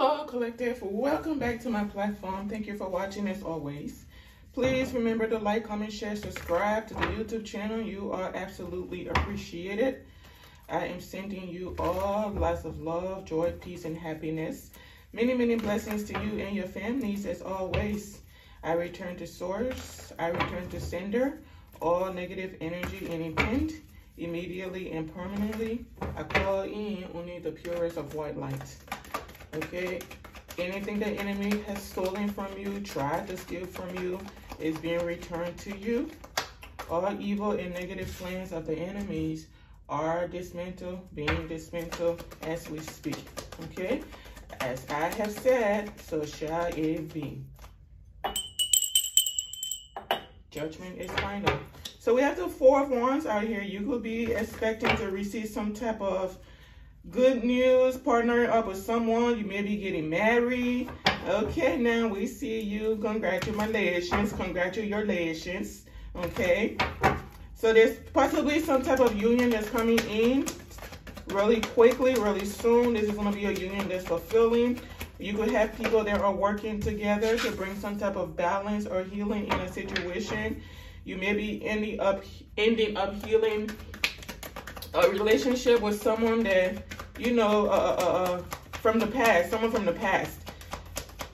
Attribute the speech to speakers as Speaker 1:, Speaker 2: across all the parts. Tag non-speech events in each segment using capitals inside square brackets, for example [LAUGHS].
Speaker 1: Hello, Collective. Welcome back to my platform. Thank you for watching as always. Please remember to like, comment, share, subscribe to the YouTube channel. You are absolutely appreciated. I am sending you all lots of love, joy, peace, and happiness. Many, many blessings to you and your families as always. I return to source. I return to sender. All negative energy and intent immediately and permanently. I call in only the purest of white light. Okay? Anything the enemy has stolen from you, tried to steal from you, is being returned to you. All evil and negative plans of the enemies are dismantled, being dismantled as we speak. Okay? As I have said, so shall it be. Judgment is final. So we have the four of wands out here. You could be expecting to receive some type of good news, partnering up with someone. You may be getting married. Okay, now we see you. Congratulations. Congratulations. Okay. So there's possibly some type of union that's coming in really quickly, really soon. This is going to be a union that's fulfilling. You could have people that are working together to bring some type of balance or healing in a situation. You may be ending up ending up healing a relationship with someone that you know uh, uh, uh, uh, from the past, someone from the past.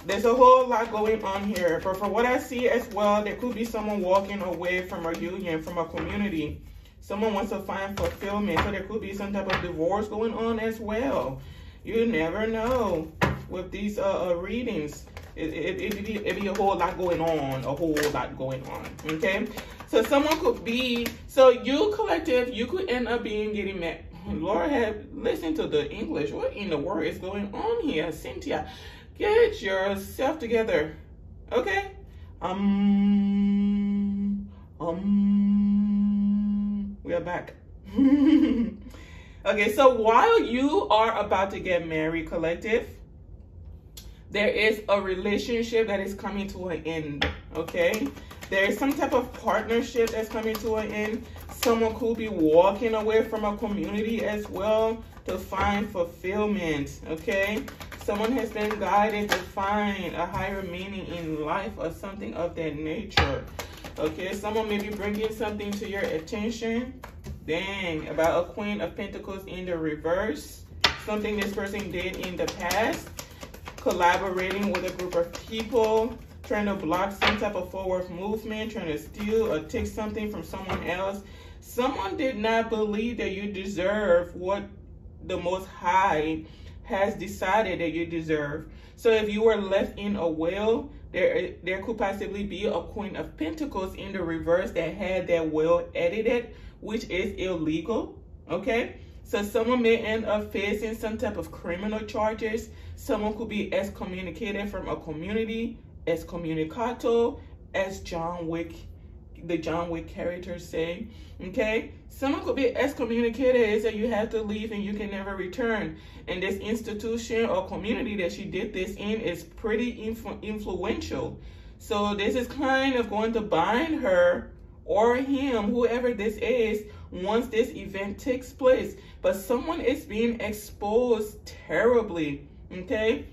Speaker 1: There's a whole lot going on here, but for what I see as well, there could be someone walking away from a union, from a community. Someone wants to find fulfillment, so there could be some type of divorce going on as well. You never know with these uh, uh readings. It, it, it, be, it be a whole lot going on, a whole lot going on, okay? So someone could be, so you collective, you could end up being getting mad. Lord have, listen to the English. What in the world is going on here? Cynthia, get yourself together, okay? Um, um, we are back. [LAUGHS] okay, so while you are about to get married, collective, there is a relationship that is coming to an end, okay? There is some type of partnership that's coming to an end. Someone could be walking away from a community as well to find fulfillment, okay? Someone has been guided to find a higher meaning in life or something of that nature, okay? Someone may be bringing something to your attention. Dang, about a Queen of Pentacles in the reverse. Something this person did in the past collaborating with a group of people, trying to block some type of forward movement, trying to steal or take something from someone else. Someone did not believe that you deserve what the Most High has decided that you deserve. So if you were left in a will, there, there could possibly be a Queen of Pentacles in the reverse that had that will edited, which is illegal, okay? So someone may end up facing some type of criminal charges. Someone could be excommunicated from a community, excommunicado, as John Wick, the John Wick characters say. Okay, someone could be excommunicated is that you have to leave and you can never return. And this institution or community that she did this in is pretty influ influential. So this is kind of going to bind her or him, whoever this is, once this event takes place. But someone is being exposed terribly, okay?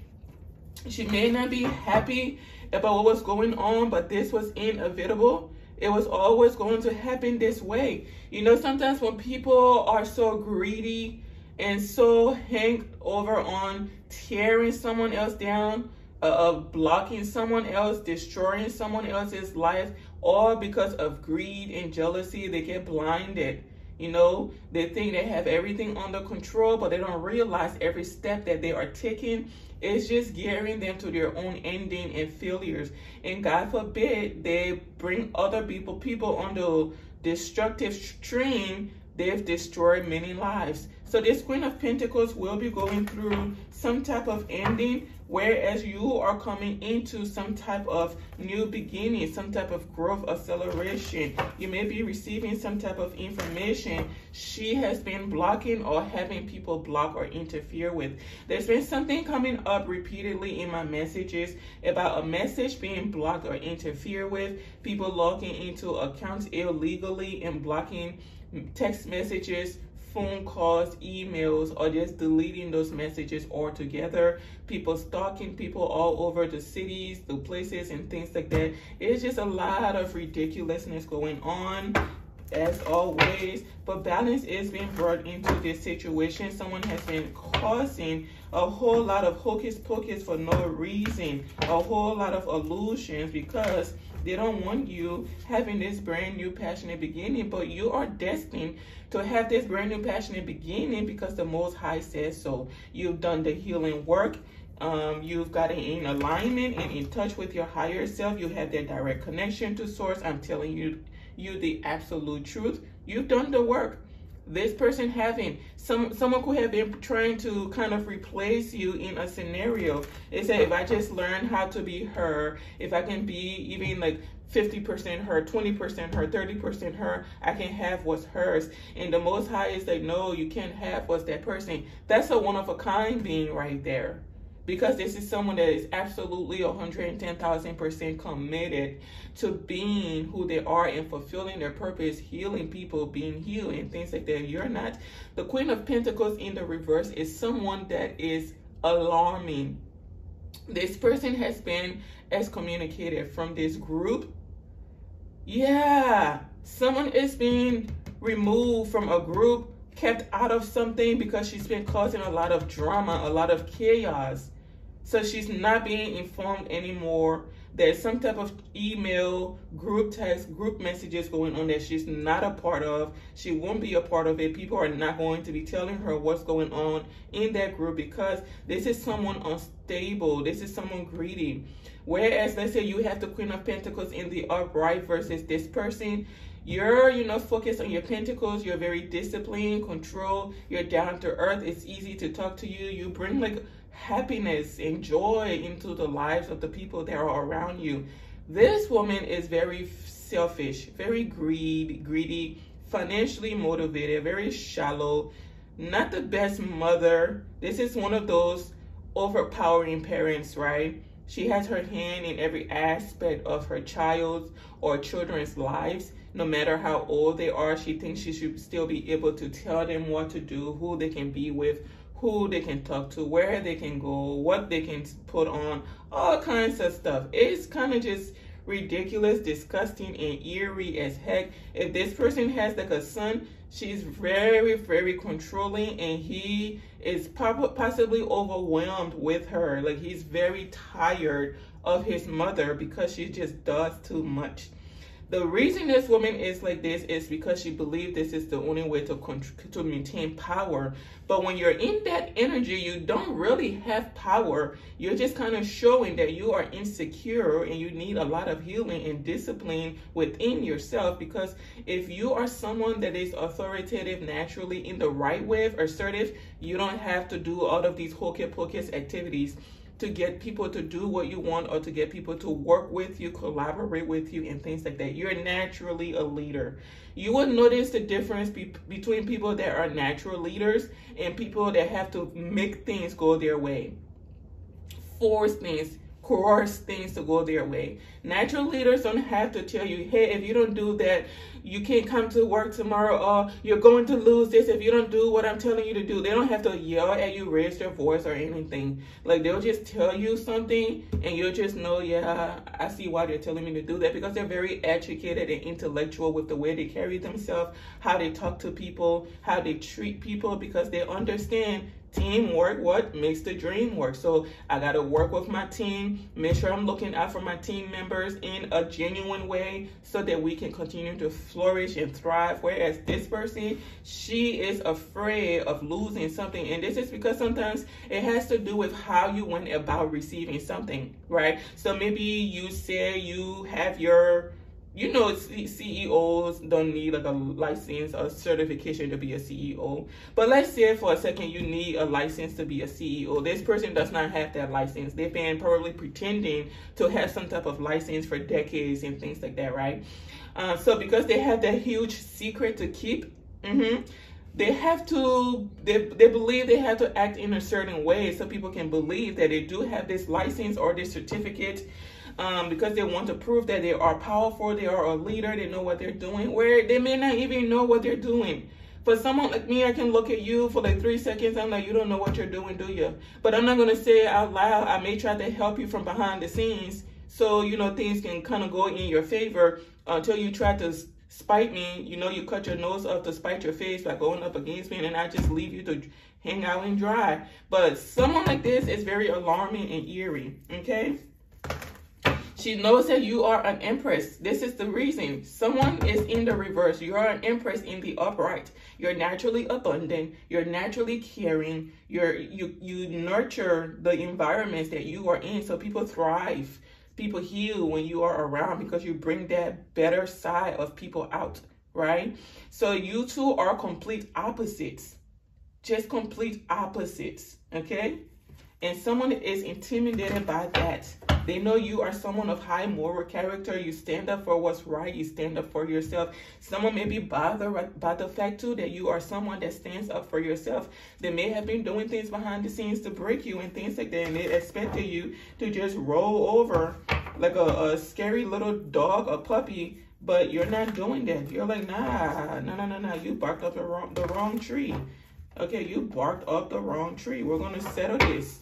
Speaker 1: She may not be happy about what was going on, but this was inevitable. It was always going to happen this way. You know, sometimes when people are so greedy and so hang over on tearing someone else down, uh, blocking someone else, destroying someone else's life, all because of greed and jealousy. They get blinded. You know, they think they have everything under control, but they don't realize every step that they are taking is just gearing them to their own ending and failures. And God forbid they bring other people, people on the destructive stream, they've destroyed many lives. So this Queen of Pentacles will be going through some type of ending, whereas you are coming into some type of new beginning, some type of growth acceleration. You may be receiving some type of information she has been blocking or having people block or interfere with. There's been something coming up repeatedly in my messages about a message being blocked or interfered with, people logging into accounts illegally and blocking text messages phone calls, emails, or just deleting those messages altogether. People stalking people all over the cities, the places, and things like that. It's just a lot of ridiculousness going on as always. But balance is being brought into this situation. Someone has been causing a whole lot of hocus pocus for no reason, a whole lot of illusions because they don't want you having this brand new passionate beginning, but you are destined to have this brand new passionate beginning because the Most High says so. You've done the healing work. Um, you've gotten in alignment and in touch with your higher self. You have that direct connection to source. I'm telling you, you the absolute truth. You've done the work. This person having some someone could have been trying to kind of replace you in a scenario. They said if I just learn how to be her, if I can be even like 50% her, 20% her, 30% her, I can have what's hers. And the most high is like, no, you can't have what's that person. That's a one of a kind being right there because this is someone that is absolutely 110,000% committed to being who they are and fulfilling their purpose, healing people, being healed, and things like that. You're not. The Queen of Pentacles in the reverse is someone that is alarming. This person has been excommunicated from this group. Yeah, someone is being removed from a group kept out of something because she's been causing a lot of drama, a lot of chaos. So she's not being informed anymore. There's some type of email, group text, group messages going on that she's not a part of. She won't be a part of it. People are not going to be telling her what's going on in that group because this is someone unstable. This is someone greedy. Whereas, let's say you have the Queen of Pentacles in the upright versus this person, you're, you know, focused on your pentacles. You're very disciplined, control. You're down to earth. It's easy to talk to you. You bring like happiness and joy into the lives of the people that are around you. This woman is very selfish, very greedy, greedy, financially motivated, very shallow, not the best mother. This is one of those overpowering parents, right? She has her hand in every aspect of her child's or children's lives. No matter how old they are, she thinks she should still be able to tell them what to do, who they can be with, who they can talk to, where they can go, what they can put on, all kinds of stuff. It's kind of just ridiculous, disgusting, and eerie as heck. If this person has like a son, she's very, very controlling, and he is possibly overwhelmed with her. Like he's very tired of his mother because she just does too much. The reason this woman is like this is because she believes this is the only way to to maintain power. But when you're in that energy, you don't really have power. You're just kind of showing that you are insecure and you need a lot of healing and discipline within yourself. Because if you are someone that is authoritative naturally in the right way, assertive, you don't have to do all of these hocus pocus activities to get people to do what you want or to get people to work with you, collaborate with you, and things like that. You're naturally a leader. You will notice the difference be- between people that are natural leaders and people that have to make things go their way, force things, coerce things to go their way. Natural leaders don't have to tell you, hey, if you don't do that, you can't come to work tomorrow or you're going to lose this if you don't do what I'm telling you to do. They don't have to yell at you, raise their voice or anything. Like they'll just tell you something and you'll just know, yeah, I see why they're telling me to do that because they're very educated and intellectual with the way they carry themselves, how they talk to people, how they treat people because they understand teamwork what makes the dream work? So i got to work with my team make sure i'm looking out for my team members in a genuine way so that we can continue to flourish and thrive. Whereas this person she is afraid of losing something. And this is because sometimes it has to do with how you went about receiving something right? So maybe you say you have your you know CEOs don't need like a license or certification to be a CEO. But let's say for a second you need a license to be a CEO. This person does not have that license. They've been probably pretending to have some type of license for decades and things like that, right? Uh, so because they have that huge secret to keep, mm-hmm, they have to they, they believe they have to act in a certain way so people can believe that they do have this license or this certificate um, because they want to prove that they are powerful, they are a leader, they know what they're doing, where they may not even know what they're doing. For someone like me, I can look at you for like three seconds. I'm like, you don't know what you're doing, do you? But I'm not gonna say it out loud. I may try to help you from behind the scenes, so you know things can kind of go in your favor until you try to spite me. You know, you cut your nose off to spite your face by going up against me, and I just leave you to hang out and dry. But someone like this is very alarming and eerie. Okay. She knows that you are an empress. This is the reason. Someone is in the reverse. You are an empress in the upright. You're naturally abundant. You're naturally caring. You're you you nurture the environments that you are in so people thrive. People heal when you are around because you bring that better side of people out, right? So you two are complete opposites. Just complete opposites, okay? And someone is intimidated by that they know you are someone of high moral character. You stand up for what's right. You stand up for yourself. Someone may be bothered by the fact too that you are someone that stands up for yourself. They may have been doing things behind the scenes to break you and things like that. And they expected you to just roll over like a, a scary little dog, a puppy. But you're not doing that. You're like, nah, no, no, no, no. You barked up the wrong, the wrong tree. Okay, you barked up the wrong tree. We're going to settle this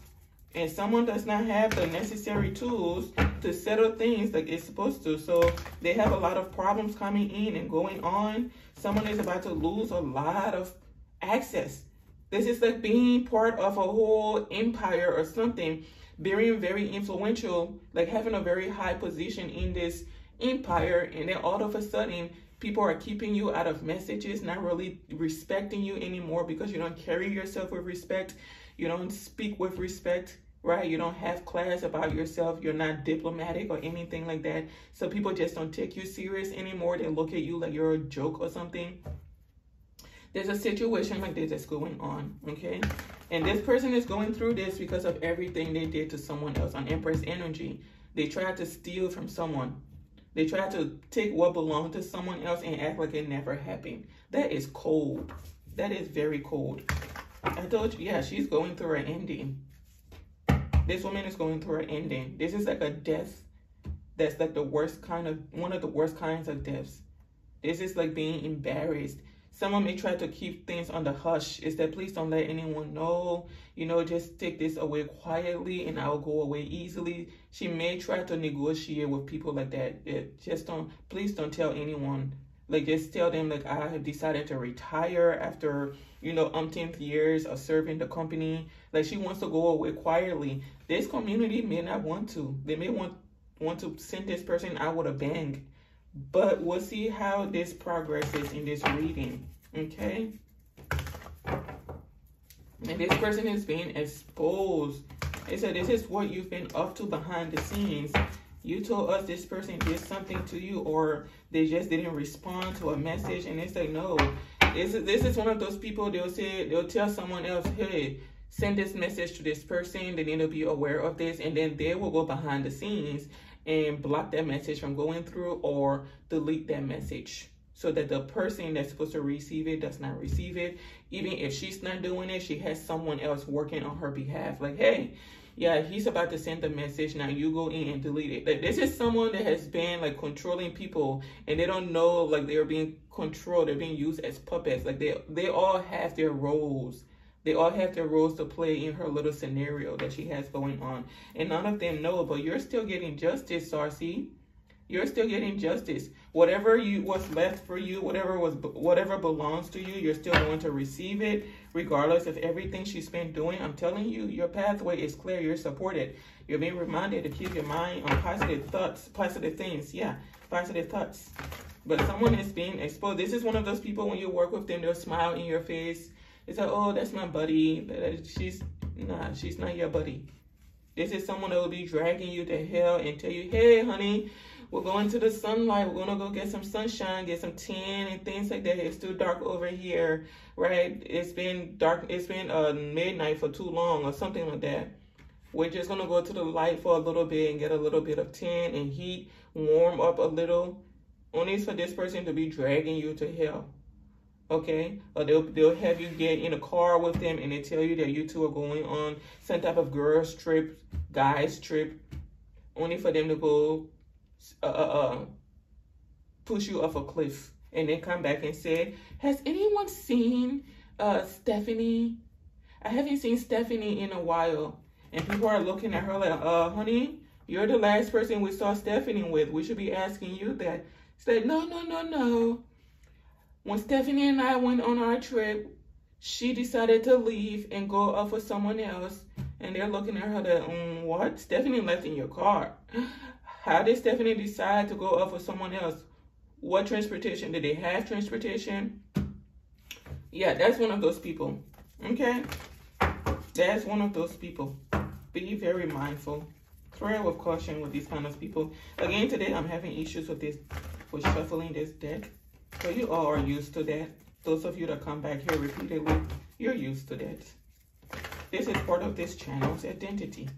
Speaker 1: and someone does not have the necessary tools to settle things like it's supposed to. So they have a lot of problems coming in and going on. Someone is about to lose a lot of access. This is like being part of a whole empire or something, being very influential, like having a very high position in this empire. And then all of a sudden, people are keeping you out of messages, not really respecting you anymore because you don't carry yourself with respect. You don't speak with respect, right? You don't have class about yourself. You're not diplomatic or anything like that. So people just don't take you serious anymore. They look at you like you're a joke or something. There's a situation like this that's going on, okay? And this person is going through this because of everything they did to someone else on Empress Energy. They tried to steal from someone. They tried to take what belonged to someone else and act like it never happened. That is cold. That is very cold. I told you, yeah, she's going through an ending. This woman is going through an ending. This is like a death that's like the worst kind of, one of the worst kinds of deaths. This is like being embarrassed. Someone may try to keep things on the hush. Is that please don't let anyone know. You know, just take this away quietly and I'll go away easily. She may try to negotiate with people like that. It, just don't, please don't tell anyone like just tell them like I have decided to retire after, you know, umpteenth years of serving the company. Like she wants to go away quietly. This community may not want to. They may want want to send this person out with a bang. But we'll see how this progresses in this reading. Okay. And this person is being exposed. It said this is what you've been up to behind the scenes. You told us this person did something to you or they just didn't respond to a message and they say no. This is, this is one of those people they'll say, they'll tell someone else, hey, send this message to this person. They need to be aware of this. And then they will go behind the scenes and block that message from going through or delete that message so that the person that's supposed to receive it does not receive it. Even if she's not doing it, she has someone else working on her behalf. Like, hey, yeah, he's about to send the message. Now you go in and delete it. Like, this is someone that has been like controlling people and they don't know like they're being controlled. They're being used as puppets. Like they, they all have their roles. They all have their roles to play in her little scenario that she has going on. And none of them know, but you're still getting justice, Sarcy you're still getting justice. Whatever you was left for you, whatever was whatever belongs to you, you're still going to receive it, regardless of everything she's been doing. I'm telling you, your pathway is clear. You're supported. You're being reminded to keep your mind on positive thoughts, positive things. Yeah, positive thoughts. But someone is being exposed. This is one of those people when you work with them, they'll smile in your face. It's like, oh, that's my buddy. Uh, she's nah, she's not your buddy. This is someone that will be dragging you to hell and tell you, hey, honey, we're going to the sunlight. We're going to go get some sunshine, get some tan and things like that. It's too dark over here, right? It's been dark. It's been uh, midnight for too long or something like that. We're just going to go to the light for a little bit and get a little bit of tan and heat, warm up a little. Only for this person to be dragging you to hell. Okay? Or they'll, they'll have you get in a car with them and they tell you that you two are going on some type of girls trip, guys trip, only for them to go uh, uh, uh, push you off a cliff and then come back and say, Has anyone seen uh, Stephanie? I haven't seen Stephanie in a while. And people are looking at her like, uh, honey, you're the last person we saw Stephanie with. We should be asking you that. It's like, no, no, no, no. When Stephanie and I went on our trip, she decided to leave and go off with someone else. And they're looking at her like, um, what? Stephanie left in your car. How did Stephanie decide to go off with someone else? What transportation? Did they have transportation? Yeah, that's one of those people. Okay? That's one of those people. Be very mindful. Prayer with caution with these kind of people. Again, today I'm having issues with this, with shuffling this deck. So you all are used to that. Those of you that come back here repeatedly, you're used to that. This is part of this channel's identity.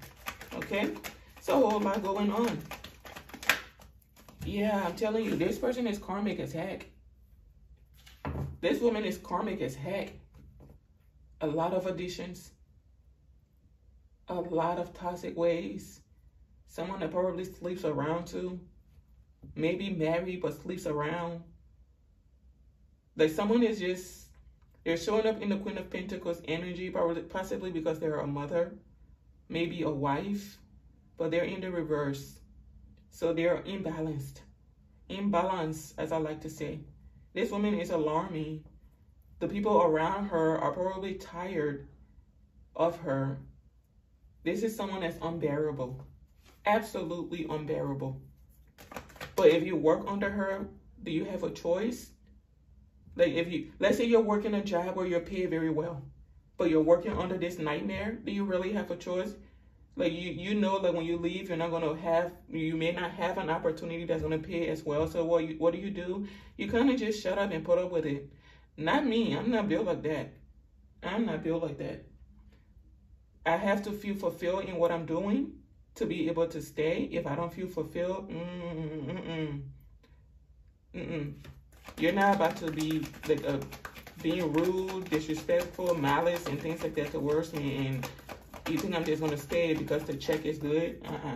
Speaker 1: Okay? So a whole lot going on. Yeah, I'm telling you, this person is karmic as heck. This woman is karmic as heck. A lot of additions. A lot of toxic ways. Someone that probably sleeps around too. Maybe married but sleeps around. Like someone is just, they're showing up in the Queen of Pentacles energy, probably possibly because they're a mother, maybe a wife, but they're in the reverse. So they're imbalanced. Imbalance, as I like to say. This woman is alarming. The people around her are probably tired of her. This is someone that's unbearable. Absolutely unbearable. But if you work under her, do you have a choice? Like if you, let's say you're working a job where you're paid very well, but you're working under this nightmare, do you really have a choice? Like you, you know, like when you leave, you're not gonna have, you may not have an opportunity that's gonna pay as well. So what you, what do you do? You kind of just shut up and put up with it. Not me. I'm not built like that. I'm not built like that. I have to feel fulfilled in what I'm doing to be able to stay. If I don't feel fulfilled, mm, mm, mm, mm, you're not about to be like a, being rude, disrespectful, malice, and things like that towards me. And you think I'm just gonna stay because the check is good? Uh-uh.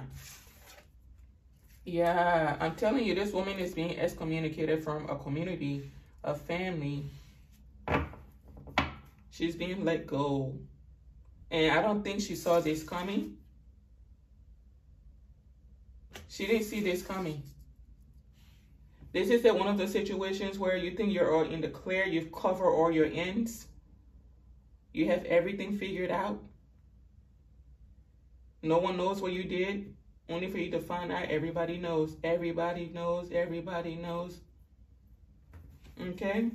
Speaker 1: Yeah, I'm telling you, this woman is being excommunicated from a community, a family. She's being let go. And I don't think she saw this coming. She didn't see this coming. This is one of the situations where you think you're all in the clear. You've covered all your ends. You have everything figured out. No one knows what you did. Only for you to find out everybody knows. Everybody knows. Everybody knows. Okay?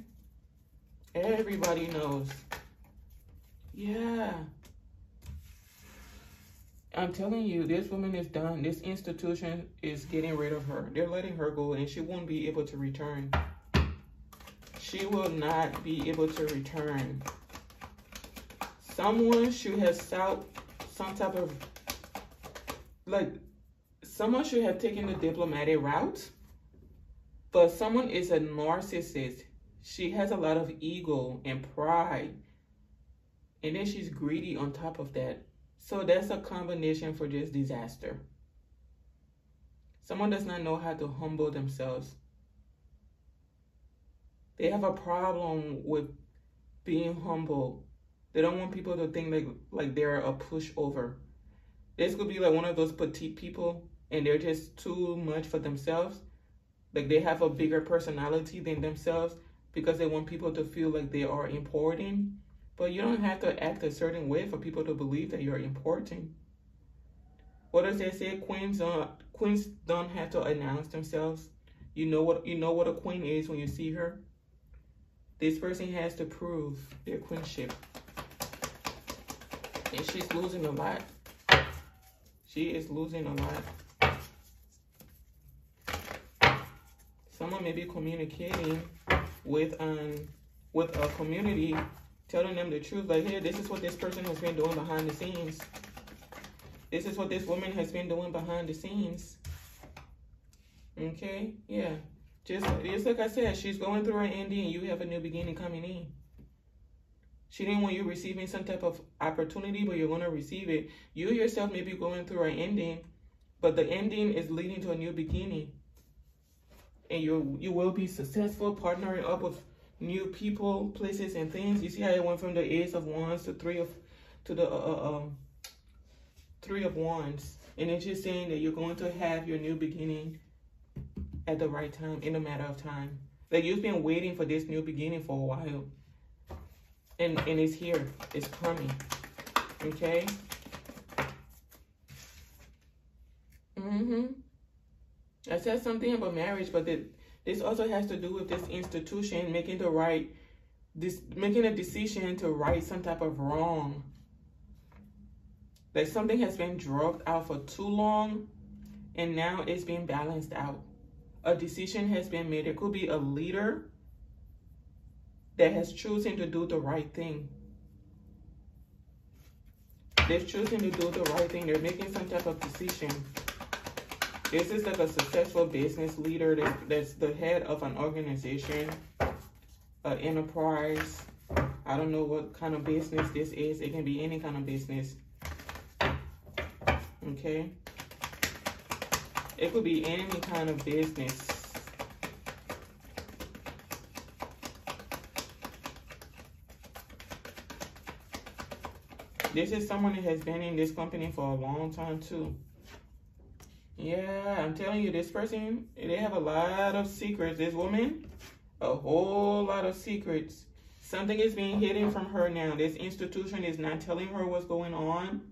Speaker 1: Everybody knows. Yeah. I'm telling you, this woman is done. This institution is getting rid of her. They're letting her go and she won't be able to return. She will not be able to return. Someone should have sought some type of, like, someone should have taken the diplomatic route. But someone is a narcissist. She has a lot of ego and pride. And then she's greedy on top of that. So that's a combination for just disaster. Someone does not know how to humble themselves. They have a problem with being humble. They don't want people to think like, like they're a pushover. This could be like one of those petite people and they're just too much for themselves. Like they have a bigger personality than themselves because they want people to feel like they are important but you don't have to act a certain way for people to believe that you're important. What does they say? Queens don't queens don't have to announce themselves. You know what you know what a queen is when you see her. This person has to prove their queenship. And she's losing a lot. She is losing a lot. Someone may be communicating with um with a community telling them the truth. Like, here, this is what this person has been doing behind the scenes. This is what this woman has been doing behind the scenes. Okay? Yeah. Just, just like I said, she's going through an ending and you have a new beginning coming in. She didn't want you receiving some type of opportunity, but you're going to receive it. You yourself may be going through an ending, but the ending is leading to a new beginning. and you you will be successful partnering up with new people, places, and things. You see how it went from the Ace of Wands to three of to the uh, uh, um, three of Wands, and it's just saying that you're going to have your new beginning at the right time in a matter of time. Like you've been waiting for this new beginning for a while, and and it's here. It's coming. Okay. Mm-hmm. I said something about marriage, but the, this also has to do with this institution making the right, this making a decision to right some type of wrong. Like something has been drugged out for too long, and now it's being balanced out. A decision has been made. It could be a leader that has chosen to do the right thing. They've chosen to do the right thing. They're making some type of decision. This is like a successful business leader that's, that's the head of an organization, an enterprise. I don't know what kind of business this is. It can be any kind of business. Okay. It could be any kind of business. This is someone that has been in this company for a long time too. Yeah, I'm telling you, this person, they have a lot of secrets. This woman, a whole lot of secrets. Something is being hidden from her now. This institution is not telling her what's going on.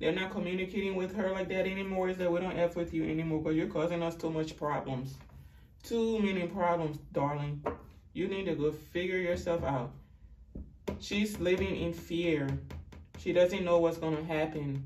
Speaker 1: They're not communicating with her like that anymore. Is that we don't F with you anymore because you're causing us too much problems. Too many problems, darling. You need to go figure yourself out. She's living in fear. She doesn't know what's going to happen.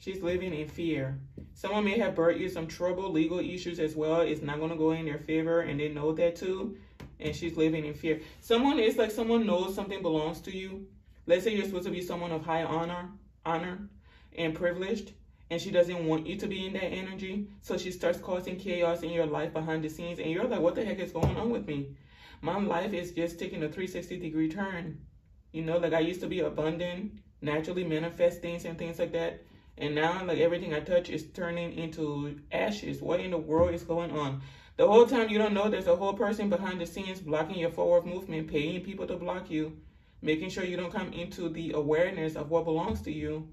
Speaker 1: She's living in fear. Someone may have brought you some trouble, legal issues as well. It's not going to go in their favor, and they know that too. And she's living in fear. Someone is like someone knows something belongs to you. Let's say you're supposed to be someone of high honor, honor, and privileged, and she doesn't want you to be in that energy. So she starts causing chaos in your life behind the scenes, and you're like, "What the heck is going on with me? My life is just taking a 360 degree turn." You know, like I used to be abundant, naturally manifest things and things like that and now, like everything I touch is turning into ashes. What in the world is going on? The whole time you don't know there's a whole person behind the scenes blocking your forward movement, paying people to block you, making sure you don't come into the awareness of what belongs to you.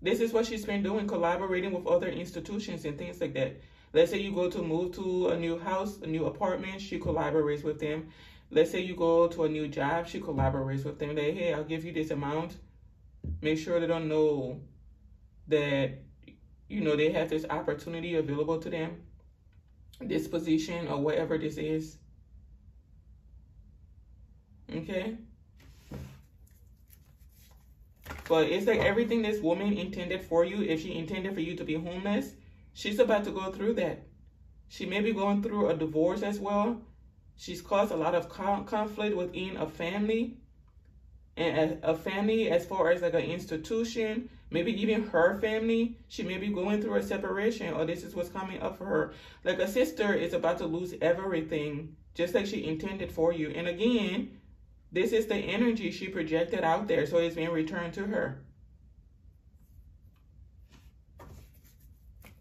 Speaker 1: This is what she's been doing, collaborating with other institutions and things like that. Let's say you go to move to a new house, a new apartment, she collaborates with them. Let's say you go to a new job, she collaborates with them. Like, hey, I'll give you this amount make sure they don't know that you know they have this opportunity available to them this position or whatever this is. Okay? But it's like everything this woman intended for you if she intended for you to be homeless she's about to go through that. She may be going through a divorce as well. She's caused a lot of conflict within a family and a, family as far as like an institution, maybe even her family, she may be going through a separation or this is what's coming up for her. Like a sister is about to lose everything just like she intended for you. And again, this is the energy she projected out there, so it's being returned to her.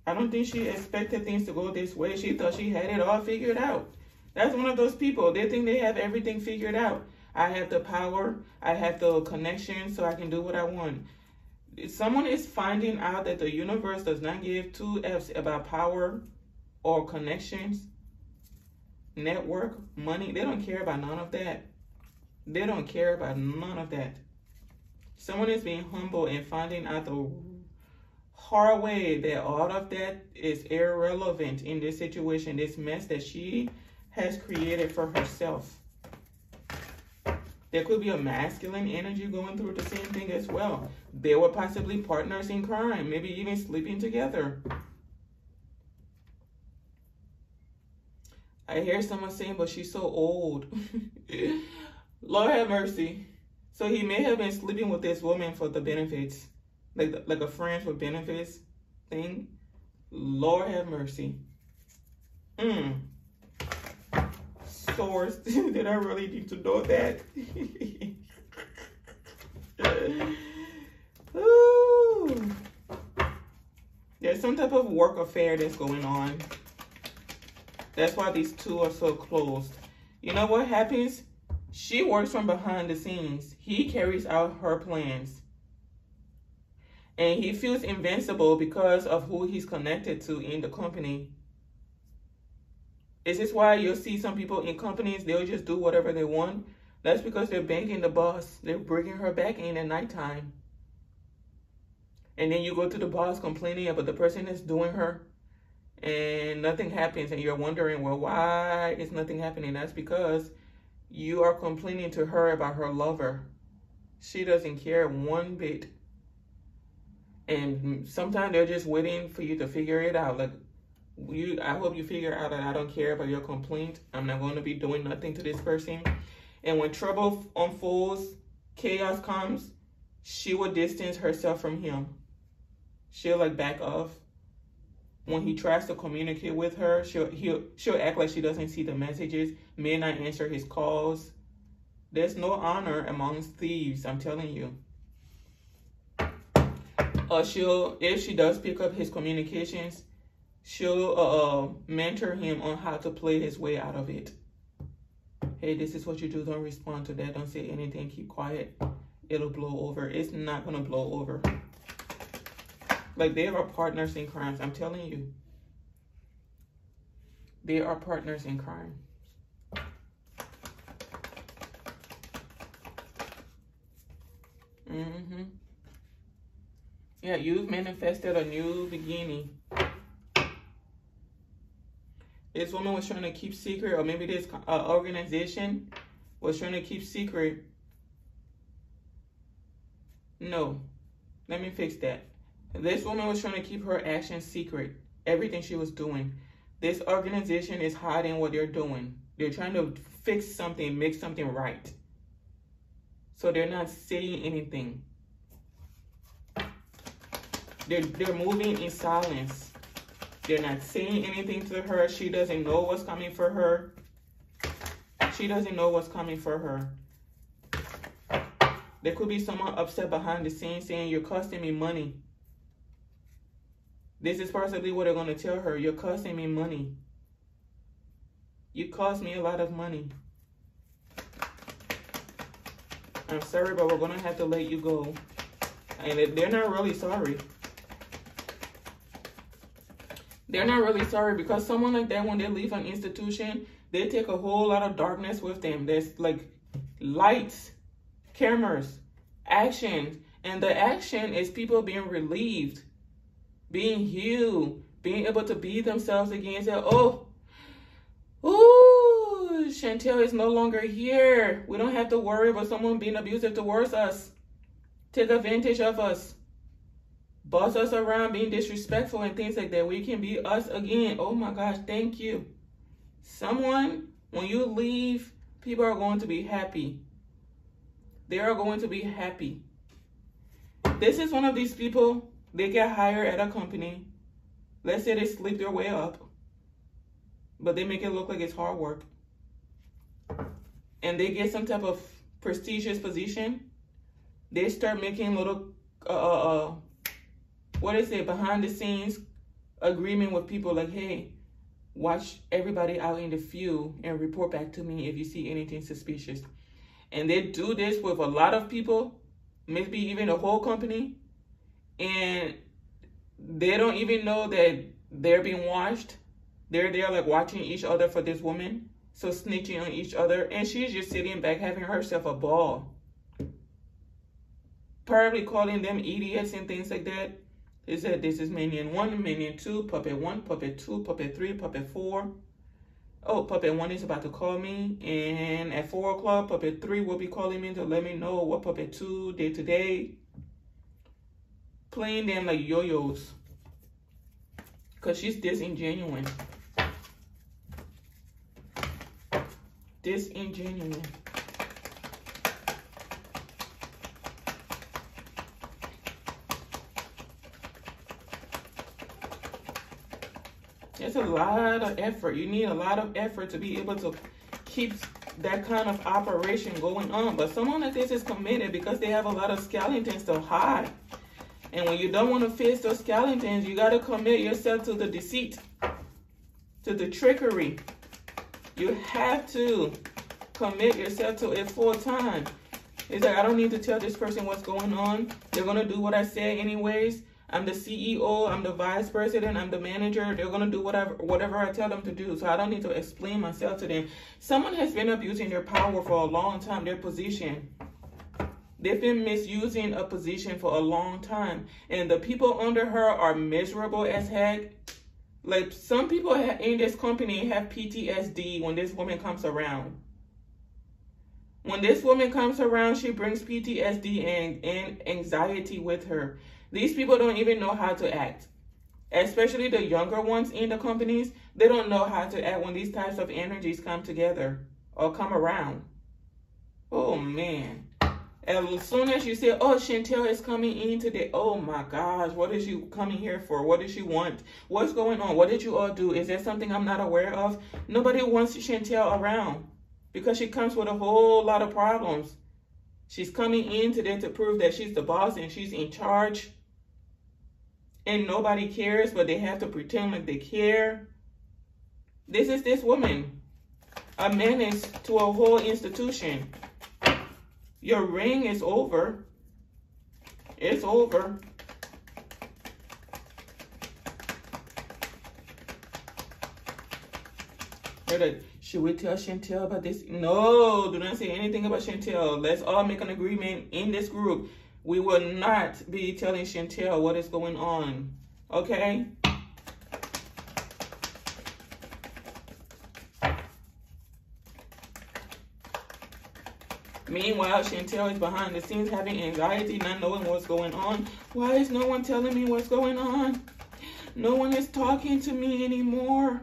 Speaker 1: I don't think she expected things to go this way. She thought she had it all figured out. That's one of those people. They think they have everything figured out. I have the power, I have the connection, so I can do what I want. If someone is finding out that the universe does not give two F's about power or connections, network, money, they don't care about none of that. They don't care about none of that. Someone is being humble and finding out the hard way that all of that is irrelevant in this situation, this mess that she has created for herself. There could be a masculine energy going through the same thing as well. They were possibly partners in crime, maybe even sleeping together. I hear someone saying, but she's so old. [LAUGHS] Lord have mercy. So he may have been sleeping with this woman for the benefits, like like a friend for benefits thing. Lord have mercy. Mm source [LAUGHS] did I really need to know that? [LAUGHS] Ooh. There's some type of work affair that's going on. That's why these two are so close. You know what happens? She works from behind the scenes. He carries out her plans. And he feels invincible because of who he's connected to in the company. Is this why you'll see some people in companies, they'll just do whatever they want? That's because they're banking the boss. They're bringing her back in at nighttime. And then you go to the boss complaining about the person that's doing her and nothing happens and you're wondering, well, why is nothing happening? That's because you are complaining to her about her lover. She doesn't care one bit. And sometimes they're just waiting for you to figure it out. Like, you, I hope you figure out that I don't care about your complaint. I'm not going to be doing nothing to this person. And when trouble unfolds, chaos comes, she will distance herself from him. She'll like back off. When he tries to communicate with her, she'll he'll she'll act like she doesn't see the messages, may not answer his calls. There's no honor amongst thieves, I'm telling you. Uh, she'll if she does pick up his communications, she'll uh, mentor him on how to play his way out of it. Hey, this is what you do. Don't respond to that. Don't say anything. Keep quiet. It'll blow over. It's not gonna blow over. Like they are partners in crimes. I'm telling you. They are partners in crime. Mm-hmm. Yeah, you've manifested a new beginning. This woman was trying to keep secret, or maybe this uh, organization was trying to keep secret. No. Let me fix that. This woman was trying to keep her actions secret, everything she was doing. This organization is hiding what they're doing. They're trying to fix something, make something right. So they're not saying anything. They're, they're moving in silence. They're not saying anything to her. She doesn't know what's coming for her. She doesn't know what's coming for her. There could be someone upset behind the scenes saying, you're costing me money. This is possibly what they're going to tell her. You're costing me money. You cost me a lot of money. I'm sorry, but we're going to have to let you go. And they're not really sorry. They're not really sorry because someone like that, when they leave an institution, they take a whole lot of darkness with them. There's like lights, cameras, action. And the action is people being relieved being healed, being able to be themselves again say, oh, ooh, Chantel is no longer here. We don't have to worry about someone being abusive towards us, take advantage of us, boss us around, being disrespectful and things like that. We can be us again. Oh my gosh, thank you. Someone, when you leave, people are going to be happy. They are going to be happy. This is one of these people they get hired at a company. Let's say they sleep their way up, but they make it look like it's hard work. And they get some type of prestigious position. They start making little, uh, uh, uh what is it, behind the scenes agreement with people like, hey, watch everybody out in the field and report back to me if you see anything suspicious. And they do this with a lot of people, maybe even a whole company and they don't even know that they're being watched. They're there like watching each other for this woman, so snitching on each other, and she's just sitting back having herself a ball. Probably calling them idiots and things like that. They said this is minion one, minion two, puppet one, puppet two, puppet three, puppet four. Oh, puppet one is about to call me, and at four o'clock, puppet three will be calling me to let me know what puppet two did today playing them like yo-yos. Because she's disingenuous. Disingenuous. It's a lot of effort. You need a lot of effort to be able to keep that kind of operation going on. But someone like this is committed because they have a lot of skeletons to hide. And when you don't want to face those skeletons, you got to commit yourself to the deceit, to the trickery. You have to commit yourself to it full time. It's like, I don't need to tell this person what's going on. They're going to do what I say anyways. I'm the CEO, I'm the vice president, I'm the manager. They're going to do whatever whatever I tell them to do. So I don't need to explain myself to them. Someone has been abusing their power for a long time, their position. They've been misusing a position for a long time. And the people under her are miserable as heck. Like some people in this company have PTSD when this woman comes around. When this woman comes around, she brings PTSD and, and anxiety with her. These people don't even know how to act. Especially the younger ones in the companies, they don't know how to act when these types of energies come together or come around. Oh man. As soon as you say, oh, Chantel is coming in today. Oh my gosh, what is she coming here for? What does she want? What's going on? What did you all do? Is there something I'm not aware of? Nobody wants Chantel around because she comes with a whole lot of problems. She's coming in today to prove that she's the boss and she's in charge. And nobody cares, but they have to pretend like they care. This is this woman, a menace to a whole institution. Your ring is over. It's over. Should we tell Chantel about this? No, do not say anything about Chantel. Let's all make an agreement in this group. We will not be telling Chantel what is going on. Okay? Meanwhile, Chantel is behind the scenes having anxiety, not knowing what's going on. Why is no one telling me what's going on? No one is talking to me anymore.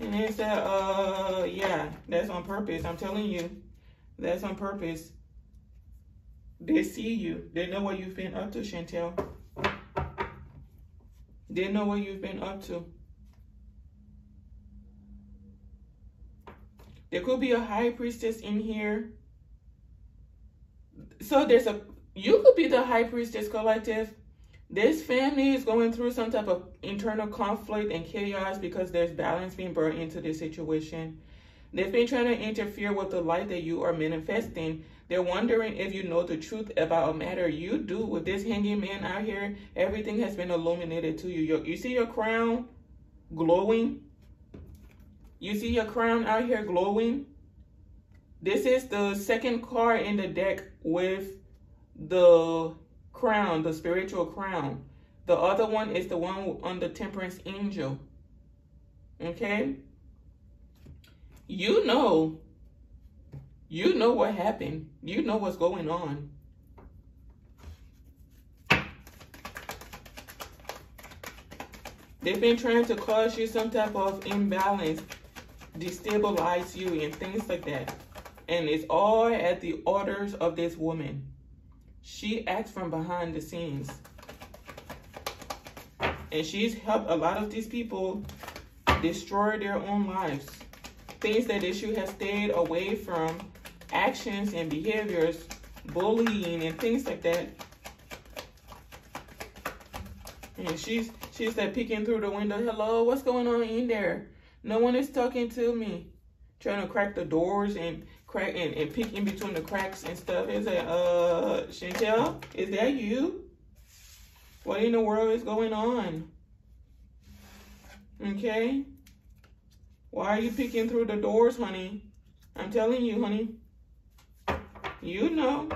Speaker 1: And it's that, uh, yeah, that's on purpose. I'm telling you, that's on purpose. They see you. They know what you've been up to, Chantel. They know what you've been up to. There could be a high priestess in here so there's a you could be the high priestess collective. This family is going through some type of internal conflict and chaos because there's balance being brought into this situation. They've been trying to interfere with the light that you are manifesting. They're wondering if you know the truth about a matter you do. With this hanging man out here, everything has been illuminated to you. You see your crown glowing? You see your crown out here glowing? This is the second card in the deck with the crown, the spiritual crown. The other one is the one on the temperance angel. Okay? You know, you know what happened. You know what's going on. They've been trying to cause you some type of imbalance, destabilize you, and things like that. And it's all at the orders of this woman. She acts from behind the scenes. And she's helped a lot of these people destroy their own lives. Things that they should have stayed away from, actions and behaviors, bullying and things like that. And she's she's like peeking through the window. Hello, what's going on in there? No one is talking to me. Trying to crack the doors and crack and, and peek in between the cracks and stuff and say, uh, Chantel, is that you? What in the world is going on? Okay? Why are you peeking through the doors, honey? I'm telling you, honey. You know.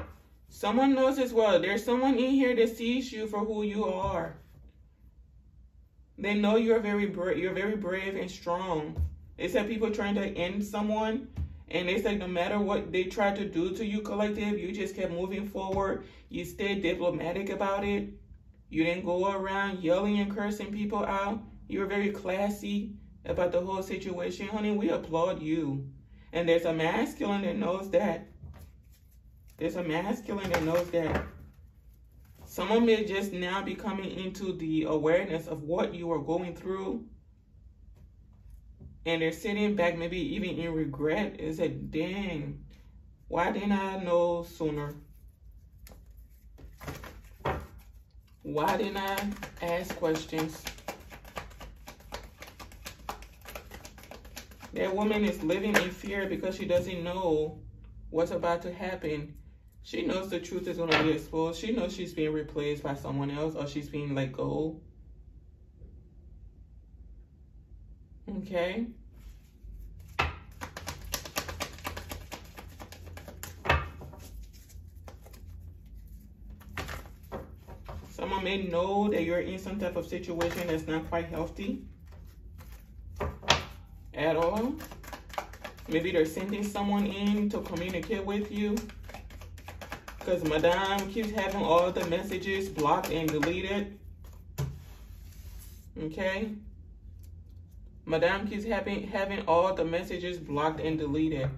Speaker 1: Someone knows as well. There's someone in here that sees you for who you are. They know you're very brave. You're very brave and strong. It's said people trying to end someone and they said no matter what they tried to do to you, collective, you just kept moving forward. You stayed diplomatic about it. You didn't go around yelling and cursing people out. You were very classy about the whole situation. Honey, we applaud you. And there's a masculine that knows that. There's a masculine that knows that. Someone may just now be coming into the awareness of what you are going through and they're sitting back, maybe even in regret, is like, dang, why didn't I know sooner? Why didn't I ask questions? That woman is living in fear because she doesn't know what's about to happen. She knows the truth is going to be exposed. She knows she's being replaced by someone else or she's being let go. Okay. Someone may know that you're in some type of situation that's not quite healthy at all. Maybe they're sending someone in to communicate with you. Because Madame keeps having all the messages blocked and deleted. Okay? Madame keeps having, having all the messages blocked and deleted.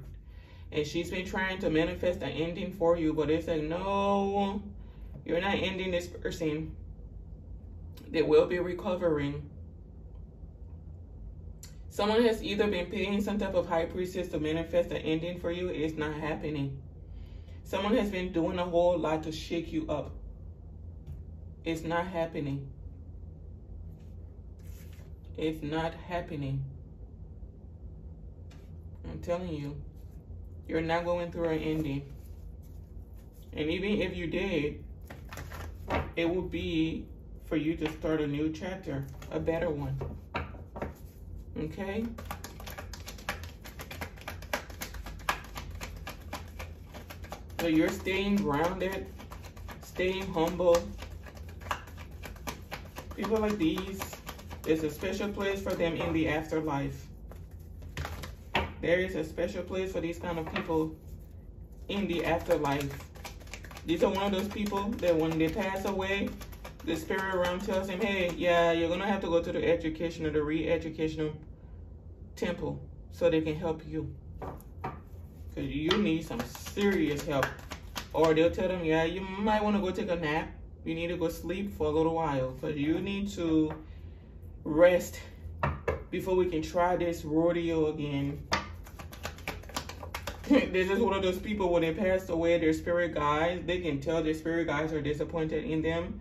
Speaker 1: And she's been trying to manifest an ending for you, but it's like, no, you're not ending this person. They will be recovering. Someone has either been paying some type of high priestess to manifest an ending for you. It's not happening. Someone has been doing a whole lot to shake you up. It's not happening. It's not happening. I'm telling you, you're not going through an ending. And even if you did, it would be for you to start a new chapter, a better one. Okay? So you're staying grounded, staying humble. People like these, there's a special place for them in the afterlife. There is a special place for these kind of people in the afterlife. These are one of those people that when they pass away, the spirit realm tells them, hey, yeah, you're going to have to go to the educational, the re-educational temple so they can help you. Because you need some serious help. Or they'll tell them, yeah, you might want to go take a nap. You need to go sleep for a little while. Because you need to rest before we can try this rodeo again. [LAUGHS] this is one of those people when they passed away, their spirit guides, they can tell their spirit guides are disappointed in them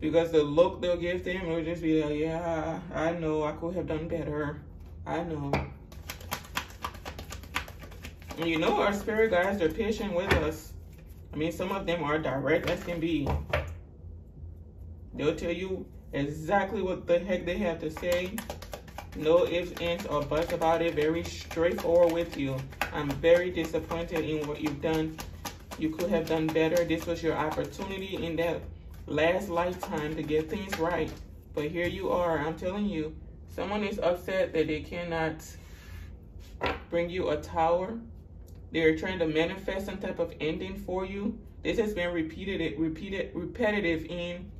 Speaker 1: because the look they'll give them will just be like, yeah, I know I could have done better. I know. And you know our spirit guides are patient with us. I mean, some of them are direct as can be. They'll tell you exactly what the heck they have to say. No ifs, ands, or buts about it. Very straightforward with you. I'm very disappointed in what you've done. You could have done better. This was your opportunity in that last lifetime to get things right. But here you are. I'm telling you, someone is upset that they cannot bring you a tower. They're trying to manifest some type of ending for you. This has been repeated, it, repeated, repetitive in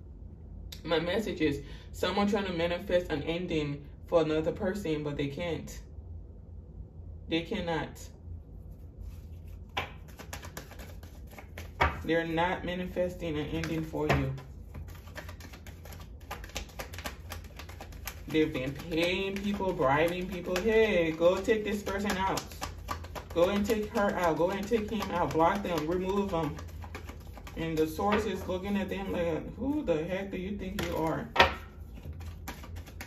Speaker 1: my messages. Someone trying to manifest an ending for another person, but they can't. They cannot. They're not manifesting an ending for you. They've been paying people, bribing people. Hey, go take this person out. Go and take her out. Go and take him out. Block them. Remove them. And the source is looking at them like, who the heck do you think you are?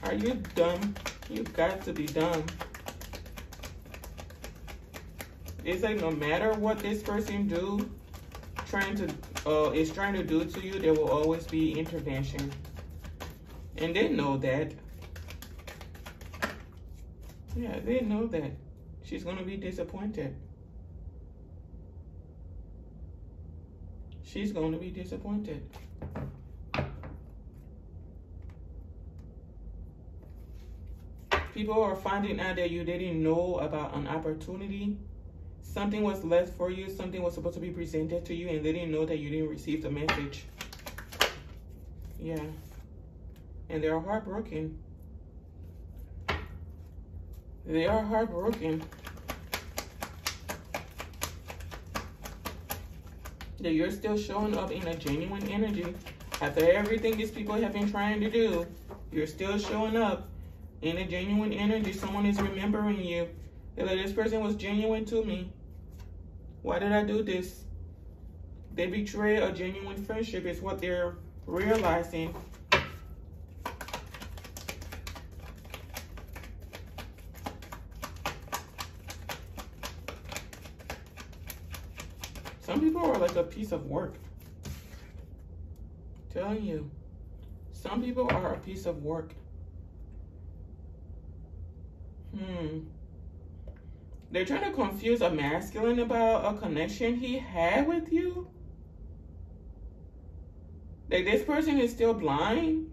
Speaker 1: Are you dumb? You got to be dumb. It's like no matter what this person do, trying to uh, is trying to do to you, there will always be intervention. And they know that. Yeah, they know that. She's going to be disappointed. She's going to be disappointed. People are finding out that you didn't know about an opportunity Something was left for you. Something was supposed to be presented to you and they didn't know that you didn't receive the message. Yeah. And they're heartbroken. They are heartbroken. That you're still showing up in a genuine energy. After everything these people have been trying to do, you're still showing up in a genuine energy. Someone is remembering you. Like, this person was genuine to me. Why did I do this? They betray a genuine friendship is what they're realizing Some people are like a piece of work. telling you. Some people are a piece of work. Hmm. They're trying to confuse a masculine about a connection he had with you. Like this person is still blind?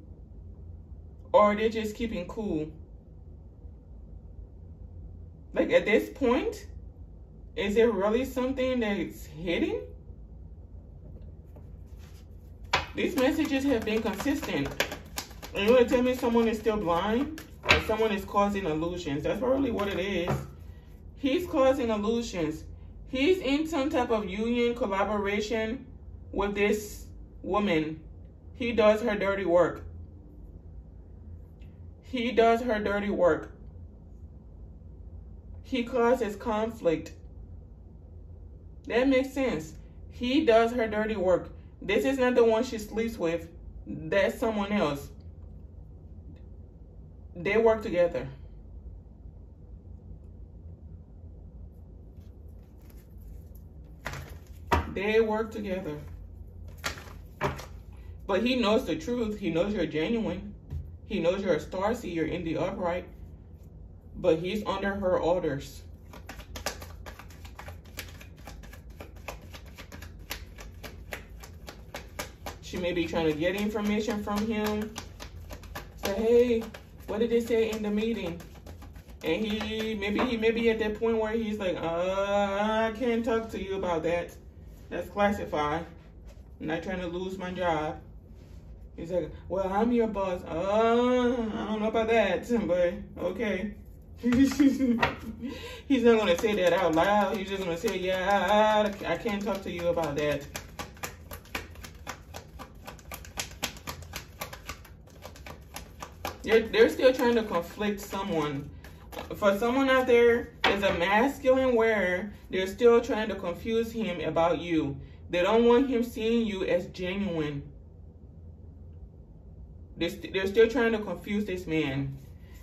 Speaker 1: Or they're just keeping cool? Like at this point, is it really something that's hidden? These messages have been consistent. And you want to tell me someone is still blind? Or someone is causing illusions? That's really what it is. He's causing illusions. He's in some type of union collaboration with this woman. He does her dirty work. He does her dirty work. He causes conflict. That makes sense. He does her dirty work. This is not the one she sleeps with. That's someone else. They work together. They work together. But he knows the truth. He knows you're genuine. He knows you're a star seed. You're in the upright. But he's under her orders. She may be trying to get information from him. Say, hey, what did they say in the meeting? And he maybe he may be at that point where he's like, uh, I can't talk to you about that. That's classified. I'm not trying to lose my job. He's like, well, I'm your boss. Uh, I don't know about that, [LAUGHS] but okay. [LAUGHS] He's not gonna say that out loud. He's just gonna say, yeah, I, I can't talk to you about that. They're, they're still trying to conflict someone. For someone out there is a masculine where they're still trying to confuse him about you. They don't want him seeing you as genuine. They're, st they're still trying to confuse this man.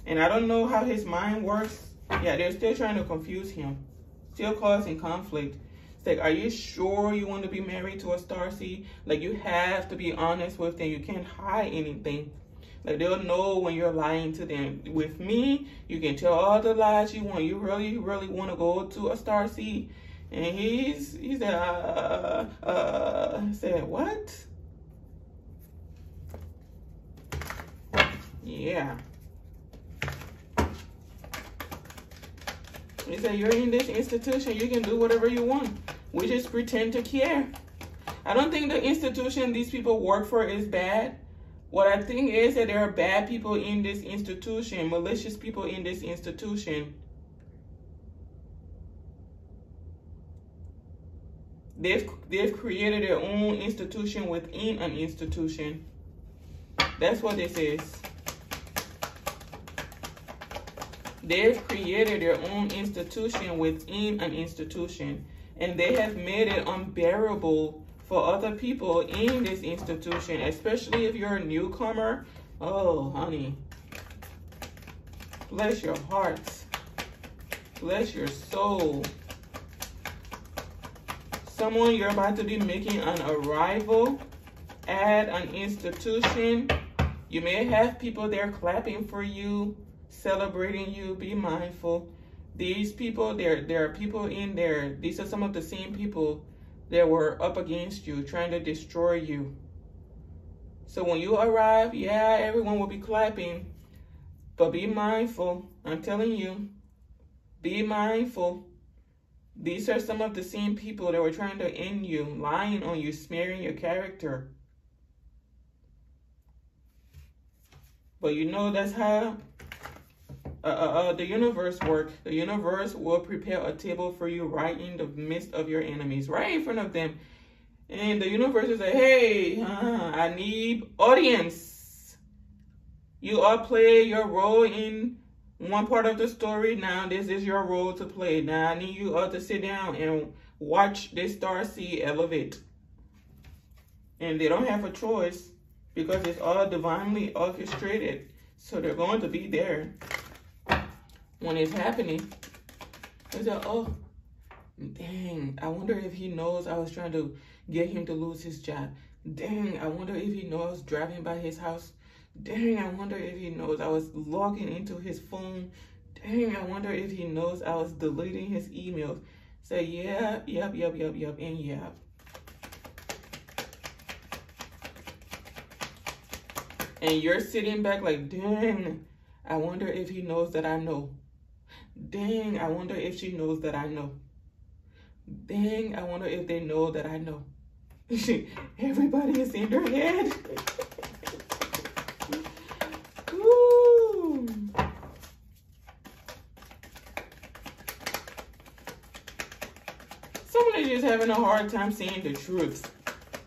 Speaker 1: And I don't know how his mind works. Yeah, they're still trying to confuse him. Still causing conflict. It's like, are you sure you want to be married to a star seed? Like, you have to be honest with them. You can't hide anything. Like they'll know when you're lying to them. With me, you can tell all the lies you want. You really, really want to go to a star seed. And he's he said, uh, uh, said, what? Yeah. He said, you're in this institution, you can do whatever you want. We just pretend to care. I don't think the institution these people work for is bad. What I think is that there are bad people in this institution, malicious people in this institution. They've, they've created their own institution within an institution. That's what this is. They've created their own institution within an institution. And they have made it unbearable for other people in this institution, especially if you're a newcomer. Oh, honey. Bless your hearts. Bless your soul. Someone you're about to be making an arrival at an institution. You may have people there clapping for you, celebrating you. Be mindful. These people, there, there are people in there. These are some of the same people that were up against you, trying to destroy you. So when you arrive, yeah, everyone will be clapping, but be mindful. I'm telling you, be mindful. These are some of the same people that were trying to end you, lying on you, smearing your character. But you know that's how uh, uh, uh, the universe work. The universe will prepare a table for you right in the midst of your enemies, right in front of them. And the universe is like, hey, uh, I need audience. You all play your role in one part of the story. Now this is your role to play. Now I need you all to sit down and watch this star seed elevate. And they don't have a choice. because it's all divinely orchestrated. So they're going to be there when it's happening. They say, oh, dang, I wonder if he knows I was trying to get him to lose his job. Dang, I wonder if he knows I was driving by his house. Dang, I wonder if he knows I was logging into his phone. Dang, I wonder if he knows I was deleting his emails. Say, yeah, yep, yep, yep, yep, and yep. And you're sitting back like, dang, I wonder if he knows that I know. Dang, I wonder if she knows that I know. Dang, I wonder if they know that I know. [LAUGHS] Everybody is in their head. [LAUGHS] Someone is just having a hard time seeing the truth.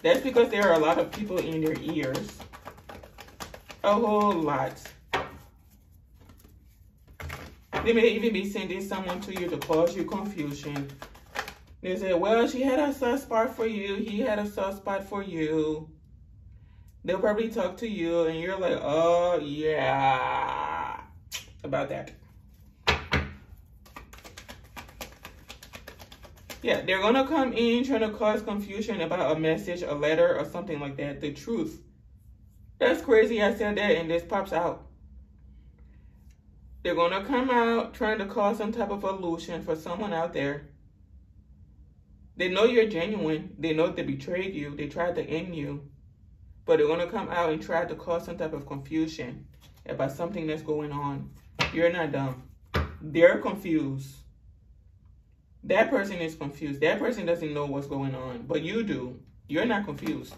Speaker 1: That's because there are a lot of people in their ears. A whole lot. They may even be sending someone to you to cause you confusion. They say, well, she had a soft spot for you. He had a soft spot for you. They'll probably talk to you and you're like, oh, yeah, about that. Yeah, they're going to come in trying to cause confusion about a message, a letter, or something like that. The truth. That's crazy. I said that and this pops out. They're going to come out trying to cause some type of illusion for someone out there. They know you're genuine. They know they betrayed you. They tried to end you. But they're going to come out and try to cause some type of confusion about something that's going on. You're not dumb. They're confused. That person is confused. That person doesn't know what's going on. But you do. You're not confused.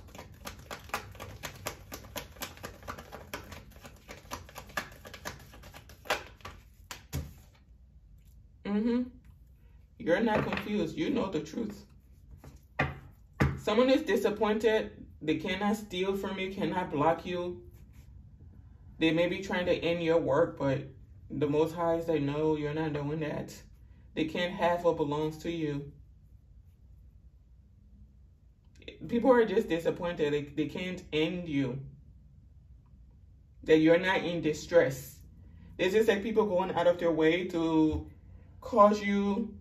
Speaker 1: Mm-hmm. You're not confused. You know the truth. Someone is disappointed. They cannot steal from you, cannot block you. They may be trying to end your work, but the Most High is they know you're not doing that. They can't have what belongs to you. People are just disappointed. They, they can't end you. That you're not in distress. It's just like people going out of their way to cause you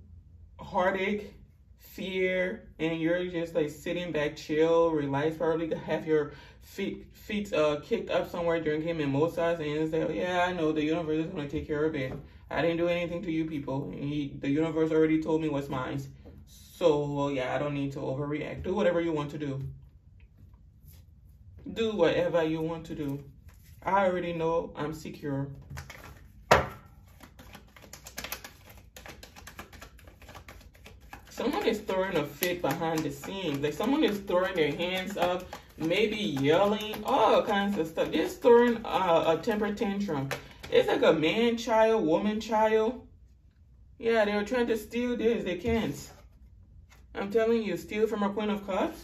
Speaker 1: heartache, fear, and you're just like sitting back, chill, relax, probably have your feet feet uh kicked up somewhere drinking mimosas and say, oh, yeah, I know the universe is gonna take care of it. I didn't do anything to you people. He, the universe already told me what's mine. So yeah, I don't need to overreact. Do whatever you want to do. Do whatever you want to do. I already know I'm secure. Someone is throwing a fit behind the scenes. Like someone is throwing their hands up, maybe yelling, all kinds of stuff. Just throwing a temper tantrum. It's like a man child, woman child. Yeah, they were trying to steal this. They can't. I'm telling you, steal from a Queen of Cups?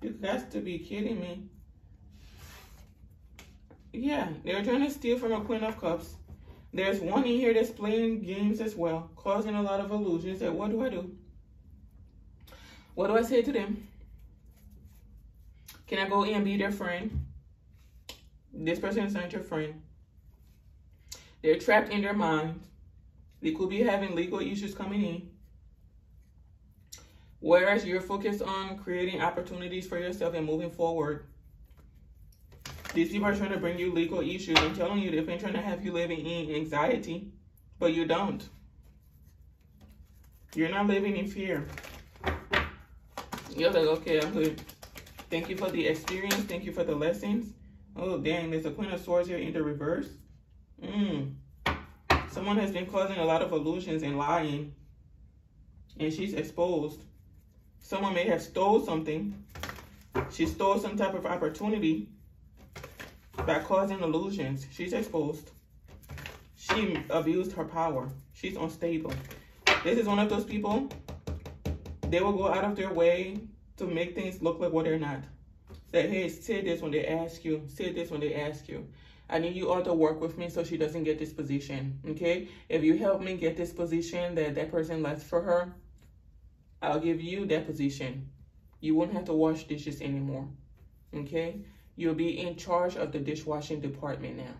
Speaker 1: You got to be kidding me. Yeah, they were trying to steal from a Queen of Cups. There's one in here that's playing games as well, causing a lot of illusions. That what do I do? What do I say to them? Can I go in and be their friend? This person is not your friend. They're trapped in their mind. They could be having legal issues coming in. Whereas you're focused on creating opportunities for yourself and moving forward. These people are trying to bring you legal issues. I'm telling you, they've been trying to have you living in anxiety, but you don't. You're not living in fear. You're like, okay, I'm good. Thank you for the experience. Thank you for the lessons. Oh, dang, there's a Queen of Swords here in the reverse. Mm. Someone has been causing a lot of illusions and lying. And she's exposed. Someone may have stole something. She stole some type of opportunity by causing illusions. She's exposed. She abused her power. She's unstable. This is one of those people they will go out of their way to make things look like what they're not. Say, hey, say this when they ask you. Say this when they ask you. I need you all to work with me so she doesn't get this position, okay? If you help me get this position that that person left for her, I'll give you that position. You won't have to wash dishes anymore, okay? You'll be in charge of the dishwashing department now.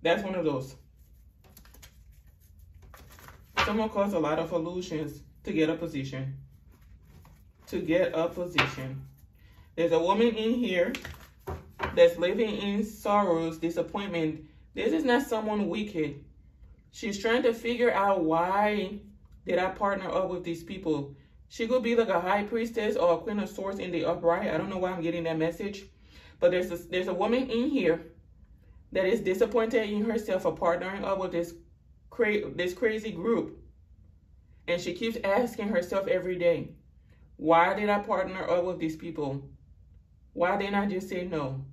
Speaker 1: That's one of those. Someone caused a lot of illusions to get a position. To get a position. There's a woman in here that's living in sorrows, disappointment. This is not someone wicked. She's trying to figure out why did I partner up with these people. She could be like a high priestess or a queen of swords in the upright. I don't know why I'm getting that message. But there's a, there's a woman in here that is disappointed in herself for partnering up with this, cra this crazy group. And she keeps asking herself every day, why did I partner up with these people? Why didn't I just say no?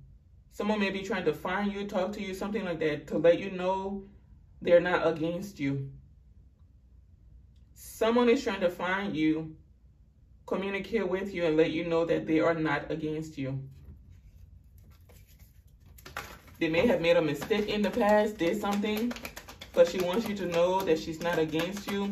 Speaker 1: Someone may be trying to find you, talk to you, something like that, to let you know they're not against you. Someone is trying to find you, communicate with you, and let you know that they are not against you. They may have made a mistake in the past, did something, but she wants you to know that she's not against you.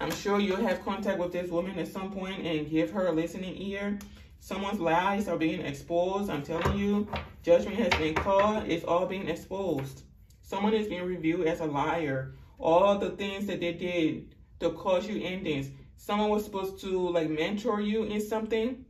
Speaker 1: I'm sure you'll have contact with this woman at some point and give her a listening ear. Someone's lies are being exposed. I'm telling you, judgment has been called. It's all being exposed. Someone is being reviewed as a liar. All the things that they did to cause you endings. Someone was supposed to like mentor you in something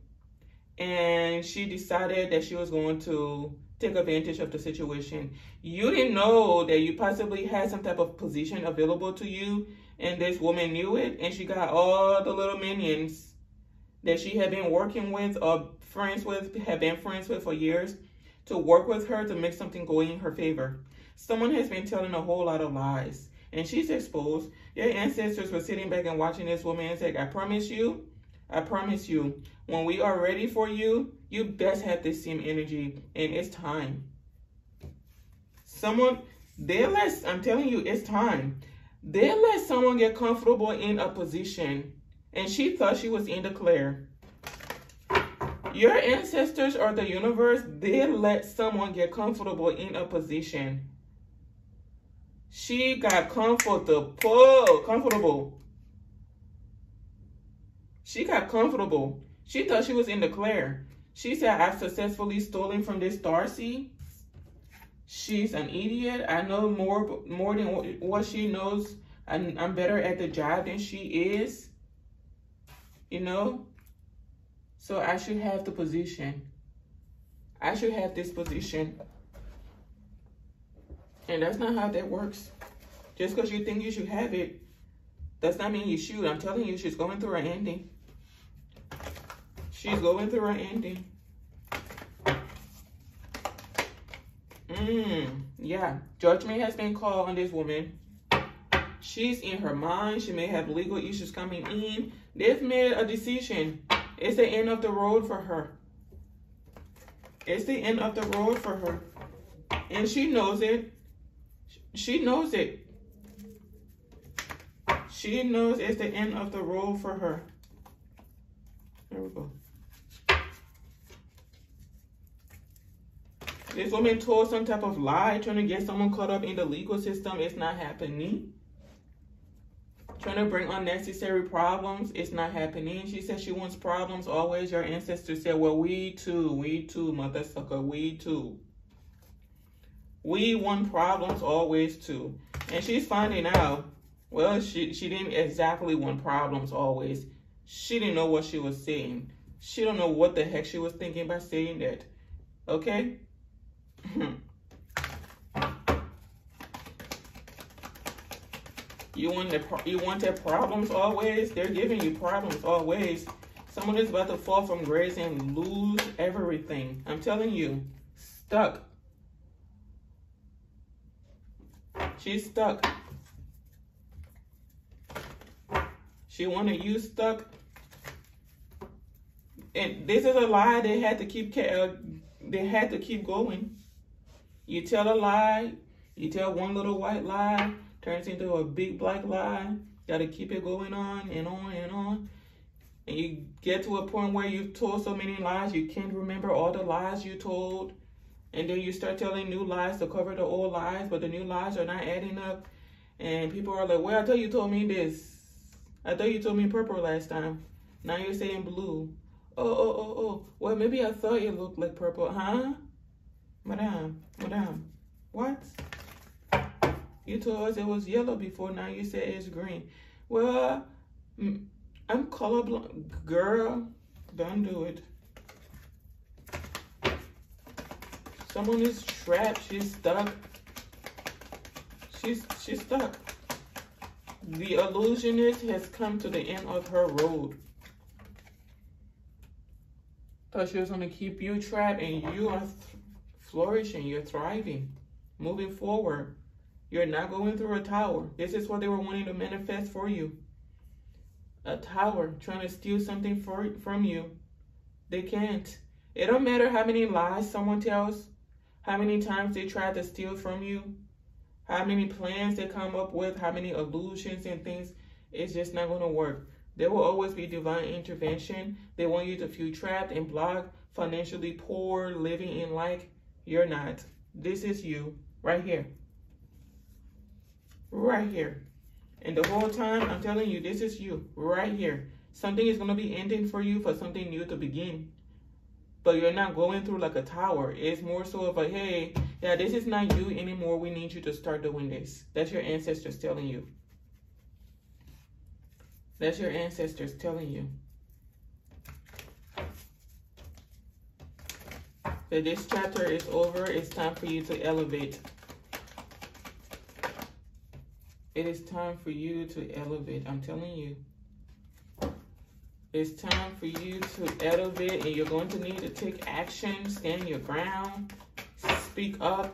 Speaker 1: and she decided that she was going to take advantage of the situation. You didn't know that you possibly had some type of position available to you, and this woman knew it, and she got all the little minions that she had been working with or friends with, had been friends with for years, to work with her to make something go in her favor. Someone has been telling a whole lot of lies, and she's exposed. Your ancestors were sitting back and watching this woman and said, I promise you, I promise you, when we are ready for you, you best have the same energy, and it's time. Someone, they let, I'm telling you, it's time. They let someone get comfortable in a position, and she thought she was in the clear. Your ancestors or the universe, they let someone get comfortable in a position. She got comfortable, comfortable. She got comfortable. She thought she was in the clear. She said, I've successfully stolen from this star seed. She's an idiot. I know more more than what she knows. I'm, I'm better at the job than she is. You know? So I should have the position. I should have this position. And that's not how that works. Just because you think you should have it, does not mean you should. I'm telling you, she's going through her ending. She's going through her ending. Mmm, yeah. Judgment has been called on this woman. She's in her mind. She may have legal issues coming in. They've made a decision. It's the end of the road for her. It's the end of the road for her. And she knows it. She knows it. She knows it's the end of the road for her. There we go. This woman told some type of lie, trying to get someone caught up in the legal system. It's not happening. Trying to bring unnecessary problems. It's not happening. She said she wants problems always. Your ancestors said, well, we too, we too, mother sucker, we too. We want problems always too. And she's finding out, well, she, she didn't exactly want problems always. She didn't know what she was saying. She don't know what the heck she was thinking by saying that. Okay? [LAUGHS] you want the you want their problems always? They're giving you problems always. Someone is about to fall from grace and lose everything. I'm telling you, stuck. She's stuck. She wanted you stuck. And this is a lie they had to keep uh, they had to keep going. You tell a lie, you tell one little white lie, turns into a big black lie. Got to keep it going on and on and on. And you get to a point where you've told so many lies, you can't remember all the lies you told. And then you start telling new lies to cover the old lies, but the new lies are not adding up. And people are like, well, I thought you told me this. I thought you told me purple last time. Now you're saying blue. Oh, oh, oh, oh. Well, maybe I thought it looked like purple. Huh? Madame, madame. What? You told us it was yellow before. Now you say it's green. Well, I'm colorblind. Girl, don't do it. Someone is trapped. She's stuck. She's she's stuck. The illusionist has come to the end of her road. Thought she was to keep you trapped and you are flourishing. You're thriving. Moving forward. You're not going through a tower. This is what they were wanting to manifest for you. A tower trying to steal something for, from you. They can't. It don't matter how many lies someone tells, how many times they try to steal from you, how many plans they come up with, how many illusions and things. It's just not going to work. There will always be divine intervention. They want you to feel trapped and blocked, financially poor, living in like you're not. This is you right here. Right here. And the whole time, I'm telling you, this is you right here. Something is going to be ending for you for something new to begin. But you're not going through like a tower. It's more so of a, hey, yeah, this is not you anymore. We need you to start doing this. That's your ancestors telling you. That's your ancestors telling you. That this chapter is over. It's time for you to elevate. It is time for you to elevate. I'm telling you. It's time for you to elevate and you're going to need to take action, stand your ground, speak up.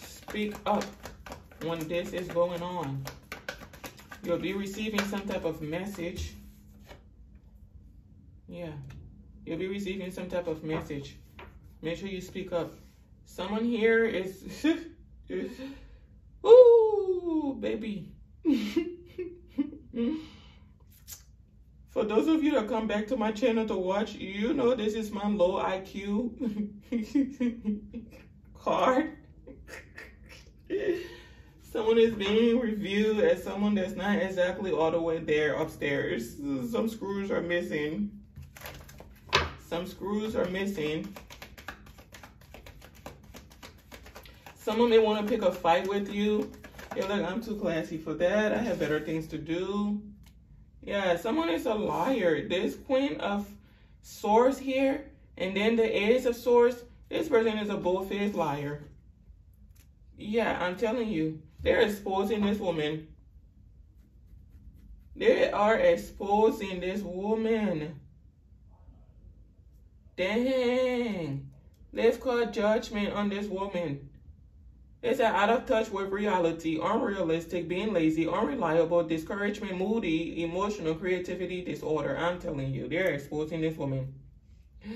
Speaker 1: Speak up when this is going on. You'll be receiving some type of message. Yeah. You'll be receiving some type of message. Make sure you speak up. Someone here is... [LAUGHS] Ooh, baby. For those of you that come back to my channel to watch, you know this is my low IQ [LAUGHS] card. Someone is being reviewed as someone that's not exactly all the way there upstairs. Some screws are missing. Some screws are missing. Someone may want to pick a fight with you. You're like, I'm too classy for that. I have better things to do. Yeah, someone is a liar. This Queen of Swords here, and then the Ace of Swords, this person is a bull-faced liar. Yeah, I'm telling you. They're exposing this woman. They are exposing this woman. Dang. Let's call judgment on this woman. It's an out of touch with reality, unrealistic, being lazy, unreliable, discouragement, moody, emotional, creativity disorder. I'm telling you, they're exposing this woman. [GASPS]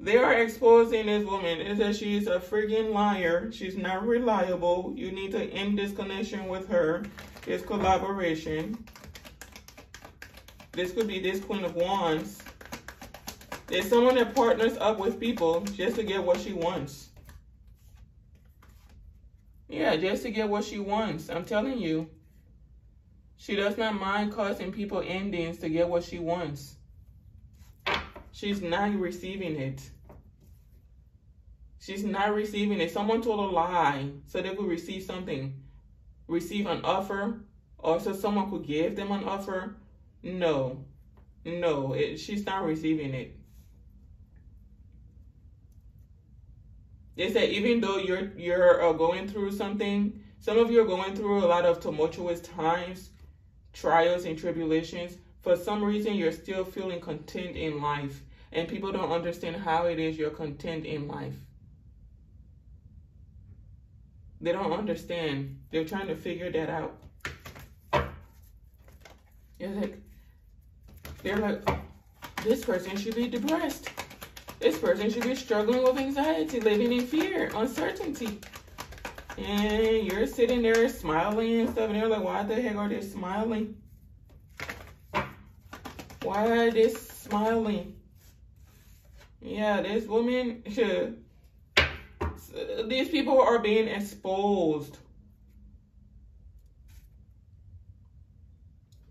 Speaker 1: They are exposing this woman. It says she's a freaking liar. She's not reliable. You need to end this connection with her. This collaboration. This could be this Queen of Wands. There's someone that partners up with people just to get what she wants. Yeah, just to get what she wants. I'm telling you. She does not mind causing people endings to get what she wants. She's not receiving it. She's not receiving it. Someone told a lie so they could receive something. Receive an offer or so someone could give them an offer. No. No, it, she's not receiving it. They said even though you're you're uh, going through something, some of you are going through a lot of tumultuous times, trials and tribulations. For some reason, you're still feeling content in life and people don't understand how it is you're content in life. They don't understand. They're trying to figure that out. It's like, they're like, this person should be depressed. This person should be struggling with anxiety, living in fear, uncertainty. And you're sitting there smiling and stuff, and they're like, why the heck are they smiling? Why are they smiling? Yeah, this woman, should. these people are being exposed.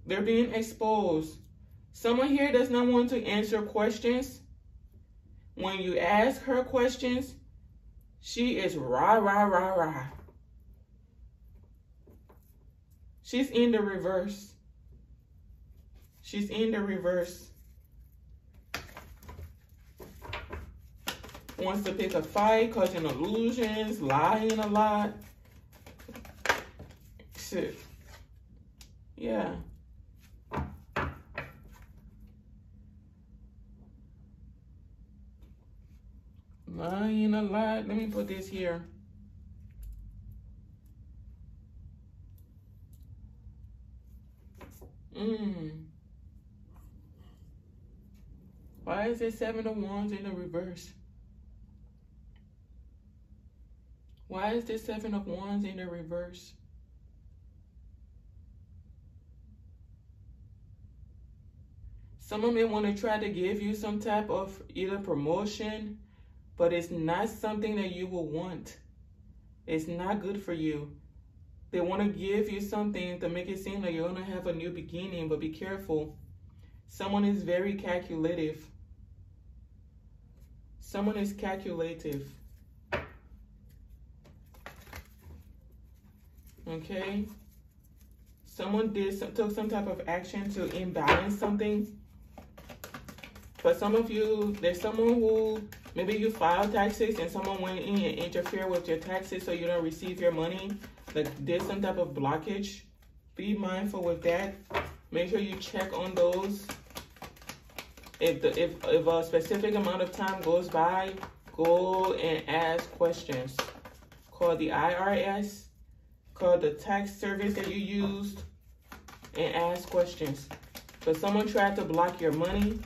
Speaker 1: They're being exposed. Someone here does not want to answer questions. When you ask her questions, she is rah, rah, rah, rah. She's in the reverse. She's in the reverse. Wants to pick a fight, causing illusions, lying a lot. Shit. Yeah. Lying a lot. Let me put this here. Mm. Why is it seven of wands in the reverse? Why is this seven of wands in the reverse? Someone may want to try to give you some type of either promotion, but it's not something that you will want. It's not good for you. They want to give you something to make it seem like you're going to have a new beginning, but be careful. Someone is very calculative. Someone is calculative. Okay? Someone did some, took some type of action to imbalance something. But some of you, there's someone who maybe you filed taxes and someone went in and interfered with your taxes so you don't receive your money. Like there's some type of blockage. Be mindful with that. Make sure you check on those. If the if, if a specific amount of time goes by, go and ask questions. Call the IRS, call the tax service that you used, and ask questions. But someone tried to block your money,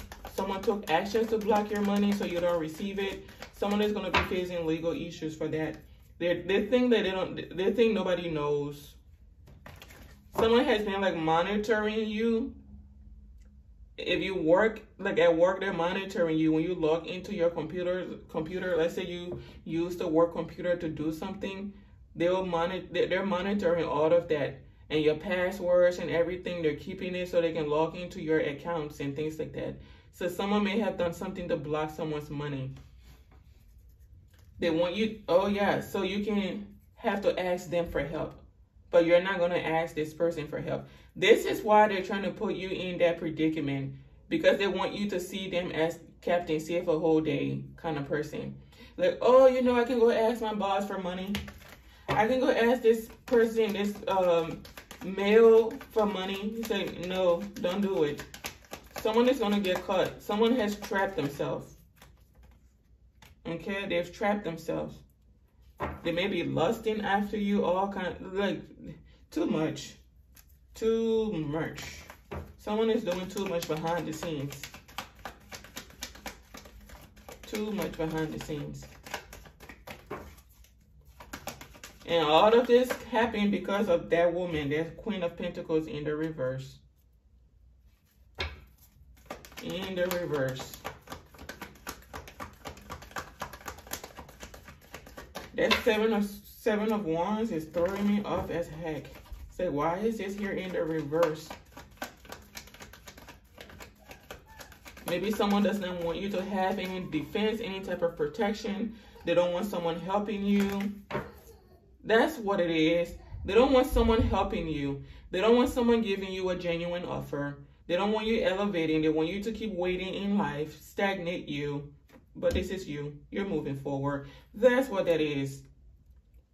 Speaker 1: someone took actions to block your money so you don't receive it, someone is going to be facing legal issues for that. They think that they don't. They think nobody knows. Someone has been like monitoring you. If you work like at work, they're monitoring you when you log into your computer. Computer. Let's say you use the work computer to do something. They will monitor. They're monitoring all of that and your passwords and everything. They're keeping it so they can log into your accounts and things like that. So someone may have done something to block someone's money. They want you, oh yeah, so you can have to ask them for help. But you're not going to ask this person for help. This is why they're trying to put you in that predicament. Because they want you to see them as Captain Save a whole day kind of person. Like, oh, you know, I can go ask my boss for money. I can go ask this person, this um, male for money. He said, no, don't do it. Someone is going to get caught. Someone has trapped themselves. Okay, they've trapped themselves. They may be lusting after you, all kind of, like, too much. Too much. Someone is doing too much behind the scenes. Too much behind the scenes. And all of this happened because of that woman, that Queen of Pentacles in the reverse. In the reverse. That seven of seven of wands is throwing me off as heck. Say, why is this here in the reverse? Maybe someone does not want you to have any defense, any type of protection. They don't want someone helping you. That's what it is. They don't want someone helping you. They don't want someone giving you a genuine offer. They don't want you elevating. They want you to keep waiting in life, stagnate you but this is you. You're moving forward. That's what that is.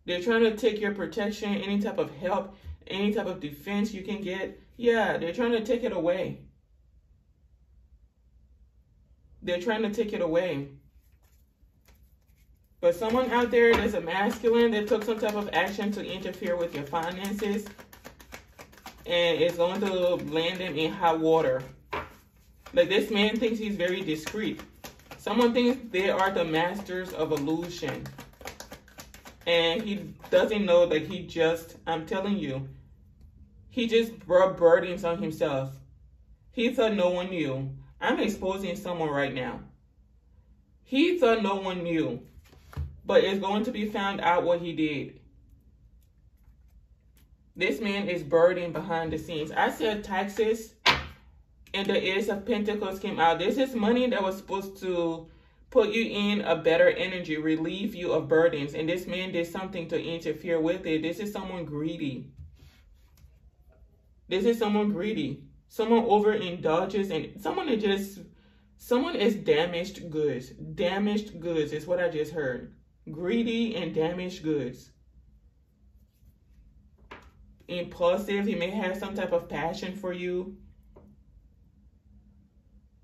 Speaker 1: They're trying to take your protection, any type of help, any type of defense you can get. Yeah, they're trying to take it away. They're trying to take it away. But someone out there that's a masculine that took some type of action to interfere with your finances and it's going to land them in hot water. Like this man thinks he's very discreet. Someone thinks they are the masters of illusion. And he doesn't know that he just, I'm telling you, he just brought burdens on himself. He thought no one knew. I'm exposing someone right now. He thought no one knew, but it's going to be found out what he did. This man is burdened behind the scenes. I said taxes and the Ace of Pentacles came out. This is money that was supposed to put you in a better energy, relieve you of burdens. And this man did something to interfere with it. This is someone greedy. This is someone greedy. Someone overindulges and someone that just, someone is damaged goods. Damaged goods is what I just heard. Greedy and damaged goods. Impulsive. He may have some type of passion for you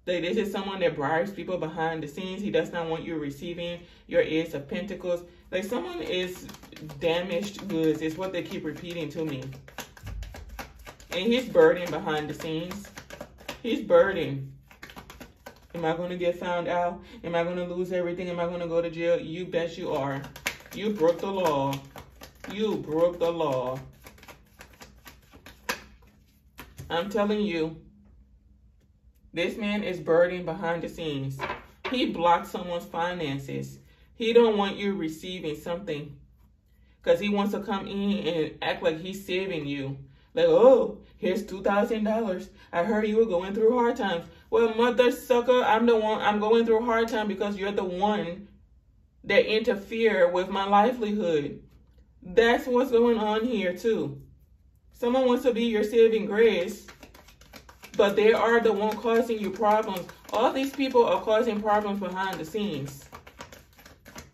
Speaker 1: like this is someone that bribes people behind the scenes. He does not want you receiving your Ace of Pentacles. Like someone is damaged goods is what they keep repeating to me. And he's burdened behind the scenes. He's burdened. Am I going to get found out? Am I going to lose everything? Am I going to go to jail? You bet you are. You broke the law. You broke the law. I'm telling you, this man is burdened behind the scenes. He blocked someone's finances. He don't want you receiving something because he wants to come in and act like he's saving you. Like, oh, here's $2,000. I heard you were going through hard times. Well, mother sucker, I'm the one, I'm going through hard time because you're the one that interfere with my livelihood. That's what's going on here too. Someone wants to be your saving grace but they are the one causing you problems. All these people are causing problems behind the scenes.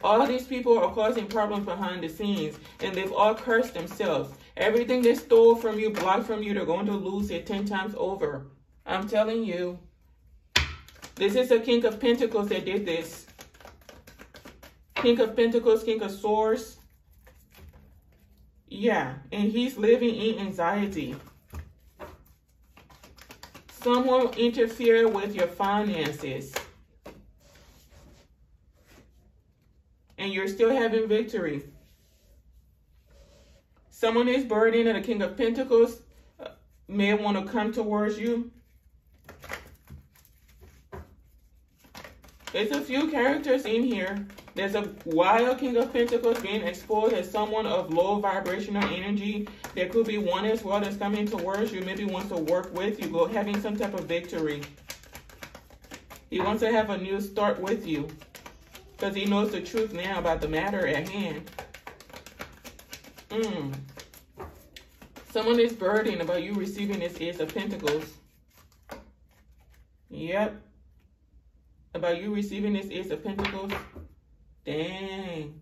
Speaker 1: All these people are causing problems behind the scenes, and they've all cursed themselves. Everything they stole from you, blocked from you, they're going to lose it 10 times over. I'm telling you. This is a King of Pentacles that did this. King of Pentacles, King of Swords. Yeah, and he's living in anxiety. Someone interfere with your finances. And you're still having victory. Someone is burdened and the King of Pentacles uh, may want to come towards you. There's a few characters in here there's a wild King of Pentacles being exposed as someone of low vibrational energy. There could be one as well that's coming towards you, maybe wants to work with you, go having some type of victory. He wants to have a new start with you because he knows the truth now about the matter at hand. Mm. Someone is burdened about you receiving this Ace of Pentacles. Yep. About you receiving this Ace of Pentacles. Dang.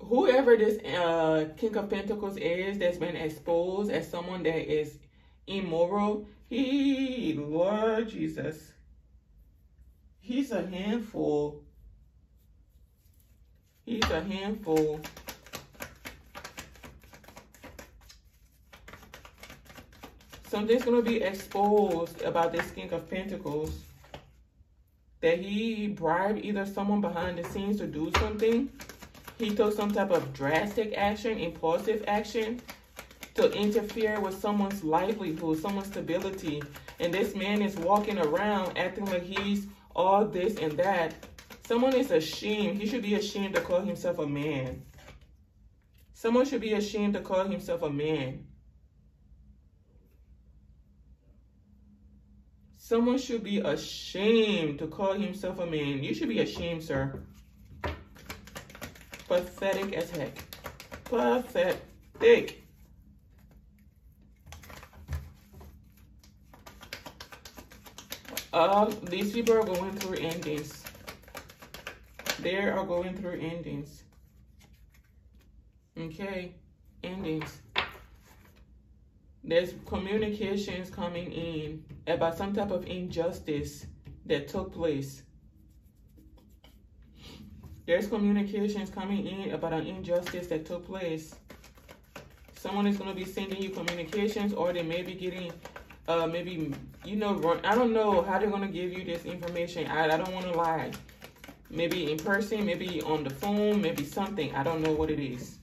Speaker 1: Whoever this uh, King of Pentacles is that's been exposed as someone that is immoral, he, Lord Jesus, he's a handful. He's a handful. Something's going to be exposed about this King of Pentacles that he bribed either someone behind the scenes to do something. He took some type of drastic action, impulsive action to interfere with someone's livelihood, someone's stability. And this man is walking around acting like he's all this and that. Someone is ashamed. He should be ashamed to call himself a man. Someone should be ashamed to call himself a man. Someone should be ashamed to call himself a man. You should be ashamed, sir. Pathetic as heck. Pathetic. Um, these people are going through endings. They are going through endings. Okay, endings there's communications coming in about some type of injustice that took place. There's communications coming in about an injustice that took place. Someone is going to be sending you communications or they may be getting, uh, maybe, you know, I don't know how they're going to give you this information. I, I don't want to lie. Maybe in person, maybe on the phone, maybe something. I don't know what it is.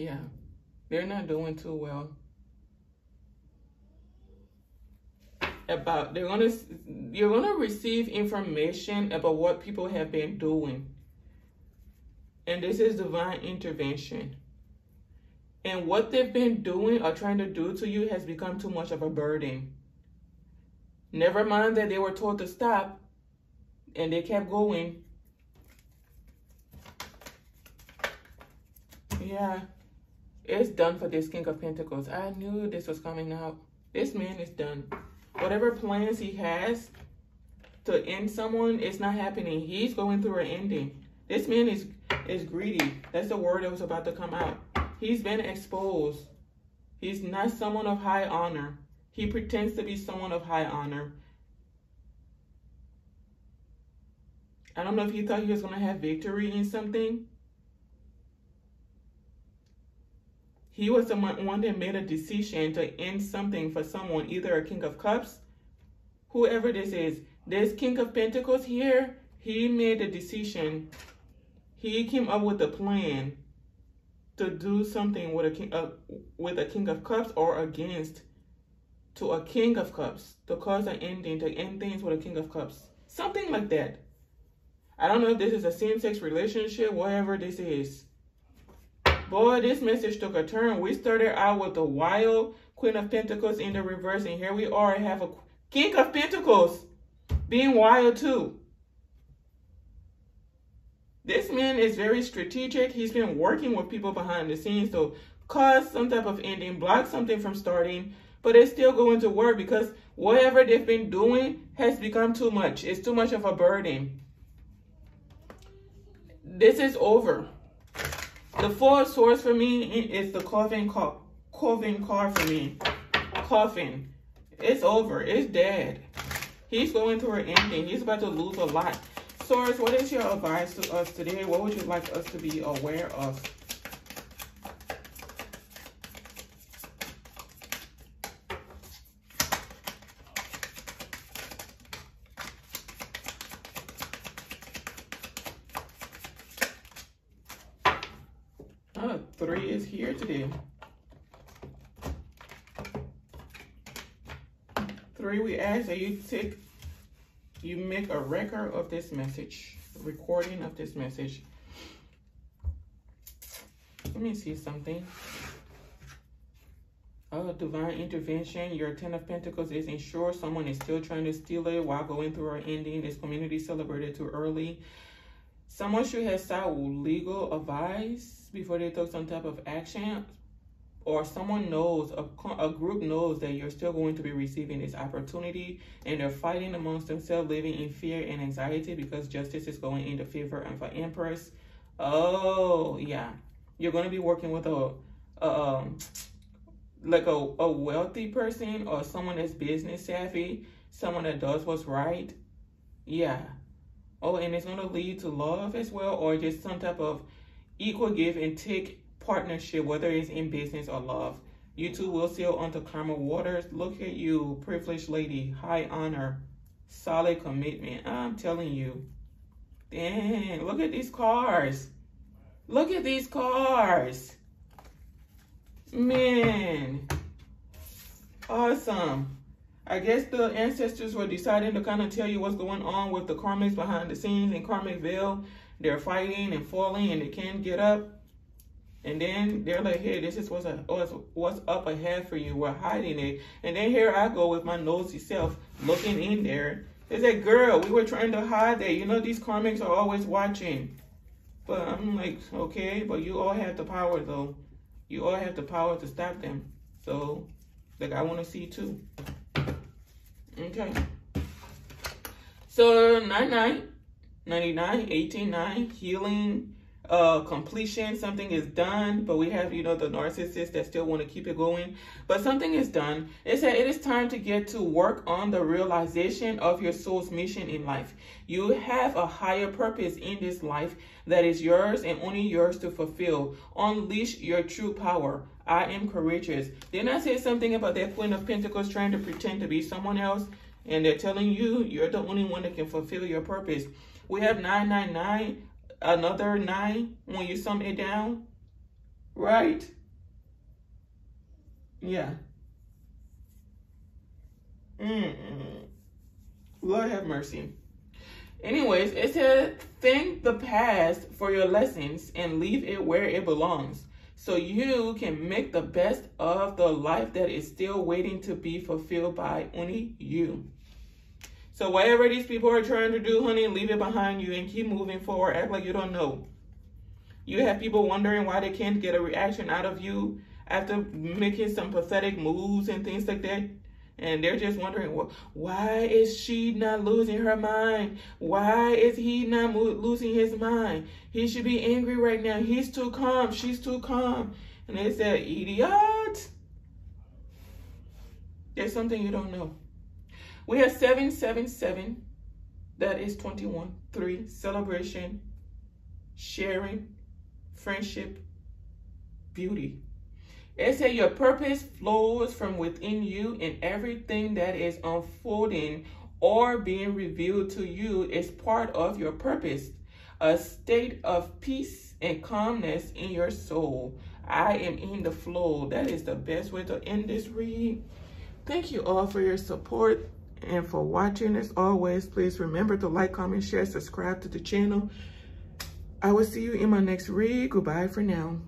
Speaker 1: Yeah, they're not doing too well. About they're gonna you're gonna receive information about what people have been doing. And this is divine intervention. And what they've been doing or trying to do to you has become too much of a burden. Never mind that they were told to stop and they kept going. Yeah, it's done for this King of Pentacles. I knew this was coming out. This man is done. Whatever plans he has to end someone, it's not happening. He's going through an ending. This man is is greedy. That's the word that was about to come out. He's been exposed. He's not someone of high honor. He pretends to be someone of high honor. I don't know if he thought he was going to have victory in something. He was the one that made a decision to end something for someone, either a King of Cups, whoever this is. This King of Pentacles here, he made a decision. He came up with a plan to do something with a king uh, with a king of cups or against to a king of cups to cause an ending to end things with a king of cups something like that i don't know if this is a same-sex relationship whatever this is boy this message took a turn we started out with the wild queen of pentacles in the reverse and here we are have a king of pentacles being wild too this man is very strategic. He's been working with people behind the scenes to cause some type of ending, block something from starting, but it's still going to work because whatever they've been doing has become too much. It's too much of a burden. This is over. The four swords for me is the coffin car, coffin car for me. Coffin. It's over. It's dead. He's going through an ending. He's about to lose a lot. Source, what is your advice to us today? What would you like us to be aware of? Oh, three is here today. That you take you make a record of this message, recording of this message. Let me see something. Oh, divine intervention. Your Ten of Pentacles is ensure someone is still trying to steal it while going through our ending. This community celebrated too early. Someone should have sought legal advice before they took some type of action or someone knows, a, a group knows that you're still going to be receiving this opportunity and they're fighting amongst themselves, living in fear and anxiety because justice is going into favor of an empress. Oh, yeah. You're going to be working with a, a um, like a, a wealthy person or someone that's business savvy, someone that does what's right. Yeah. Oh, and it's going to lead to love as well or just some type of equal give and take partnership, whether it's in business or love. You two will sail onto karma waters. Look at you, privileged lady, high honor, solid commitment. I'm telling you. Dang, look at these cars. Look at these cars. Man. Awesome. I guess the ancestors were deciding to kind of tell you what's going on with the karmics behind the scenes in Karmic Veil. They're fighting and falling and they can't get up. And then they're like, hey, this is what's, a, what's, up ahead for you. We're hiding it. And then here I go with my nosy self looking in there. They said, girl, we were trying to hide that. You know, these karmics are always watching. But I'm like, okay, but you all have the power, though. You all have the power to stop them. So, like, I want to see, too. Okay. So, 99, 99, 18, 9, healing uh, completion. Something is done, but we have, you know, the narcissists that still want to keep it going. But something is done. It said it is time to get to work on the realization of your soul's mission in life. You have a higher purpose in this life that is yours and only yours to fulfill. Unleash your true power. I am courageous. Didn't I say something about that Queen of Pentacles trying to pretend to be someone else? And they're telling you you're the only one that can fulfill your purpose. We have 999 another nine when you sum it down, right? Yeah. Mm -mm. Lord have mercy. Anyways, it said, thank the past for your lessons and leave it where it belongs so you can make the best of the life that is still waiting to be fulfilled by only you. So whatever these people are trying to do, honey, leave it behind you and keep moving forward. Act like you don't know. You have people wondering why they can't get a reaction out of you after making some pathetic moves and things like that. And they're just wondering, well, why is she not losing her mind? Why is he not losing his mind? He should be angry right now. He's too calm. She's too calm. And they said, idiot. There's something you don't know. We have 777. That is 21. 3. Celebration. Sharing. Friendship. Beauty. It says your purpose flows from within you and everything that is unfolding or being revealed to you is part of your purpose. A state of peace and calmness in your soul. I am in the flow. That is the best way to end this read. Thank you all for your support and for watching. As always, please remember to like, comment, share, subscribe to the channel. I will see you in my next read. Goodbye for now.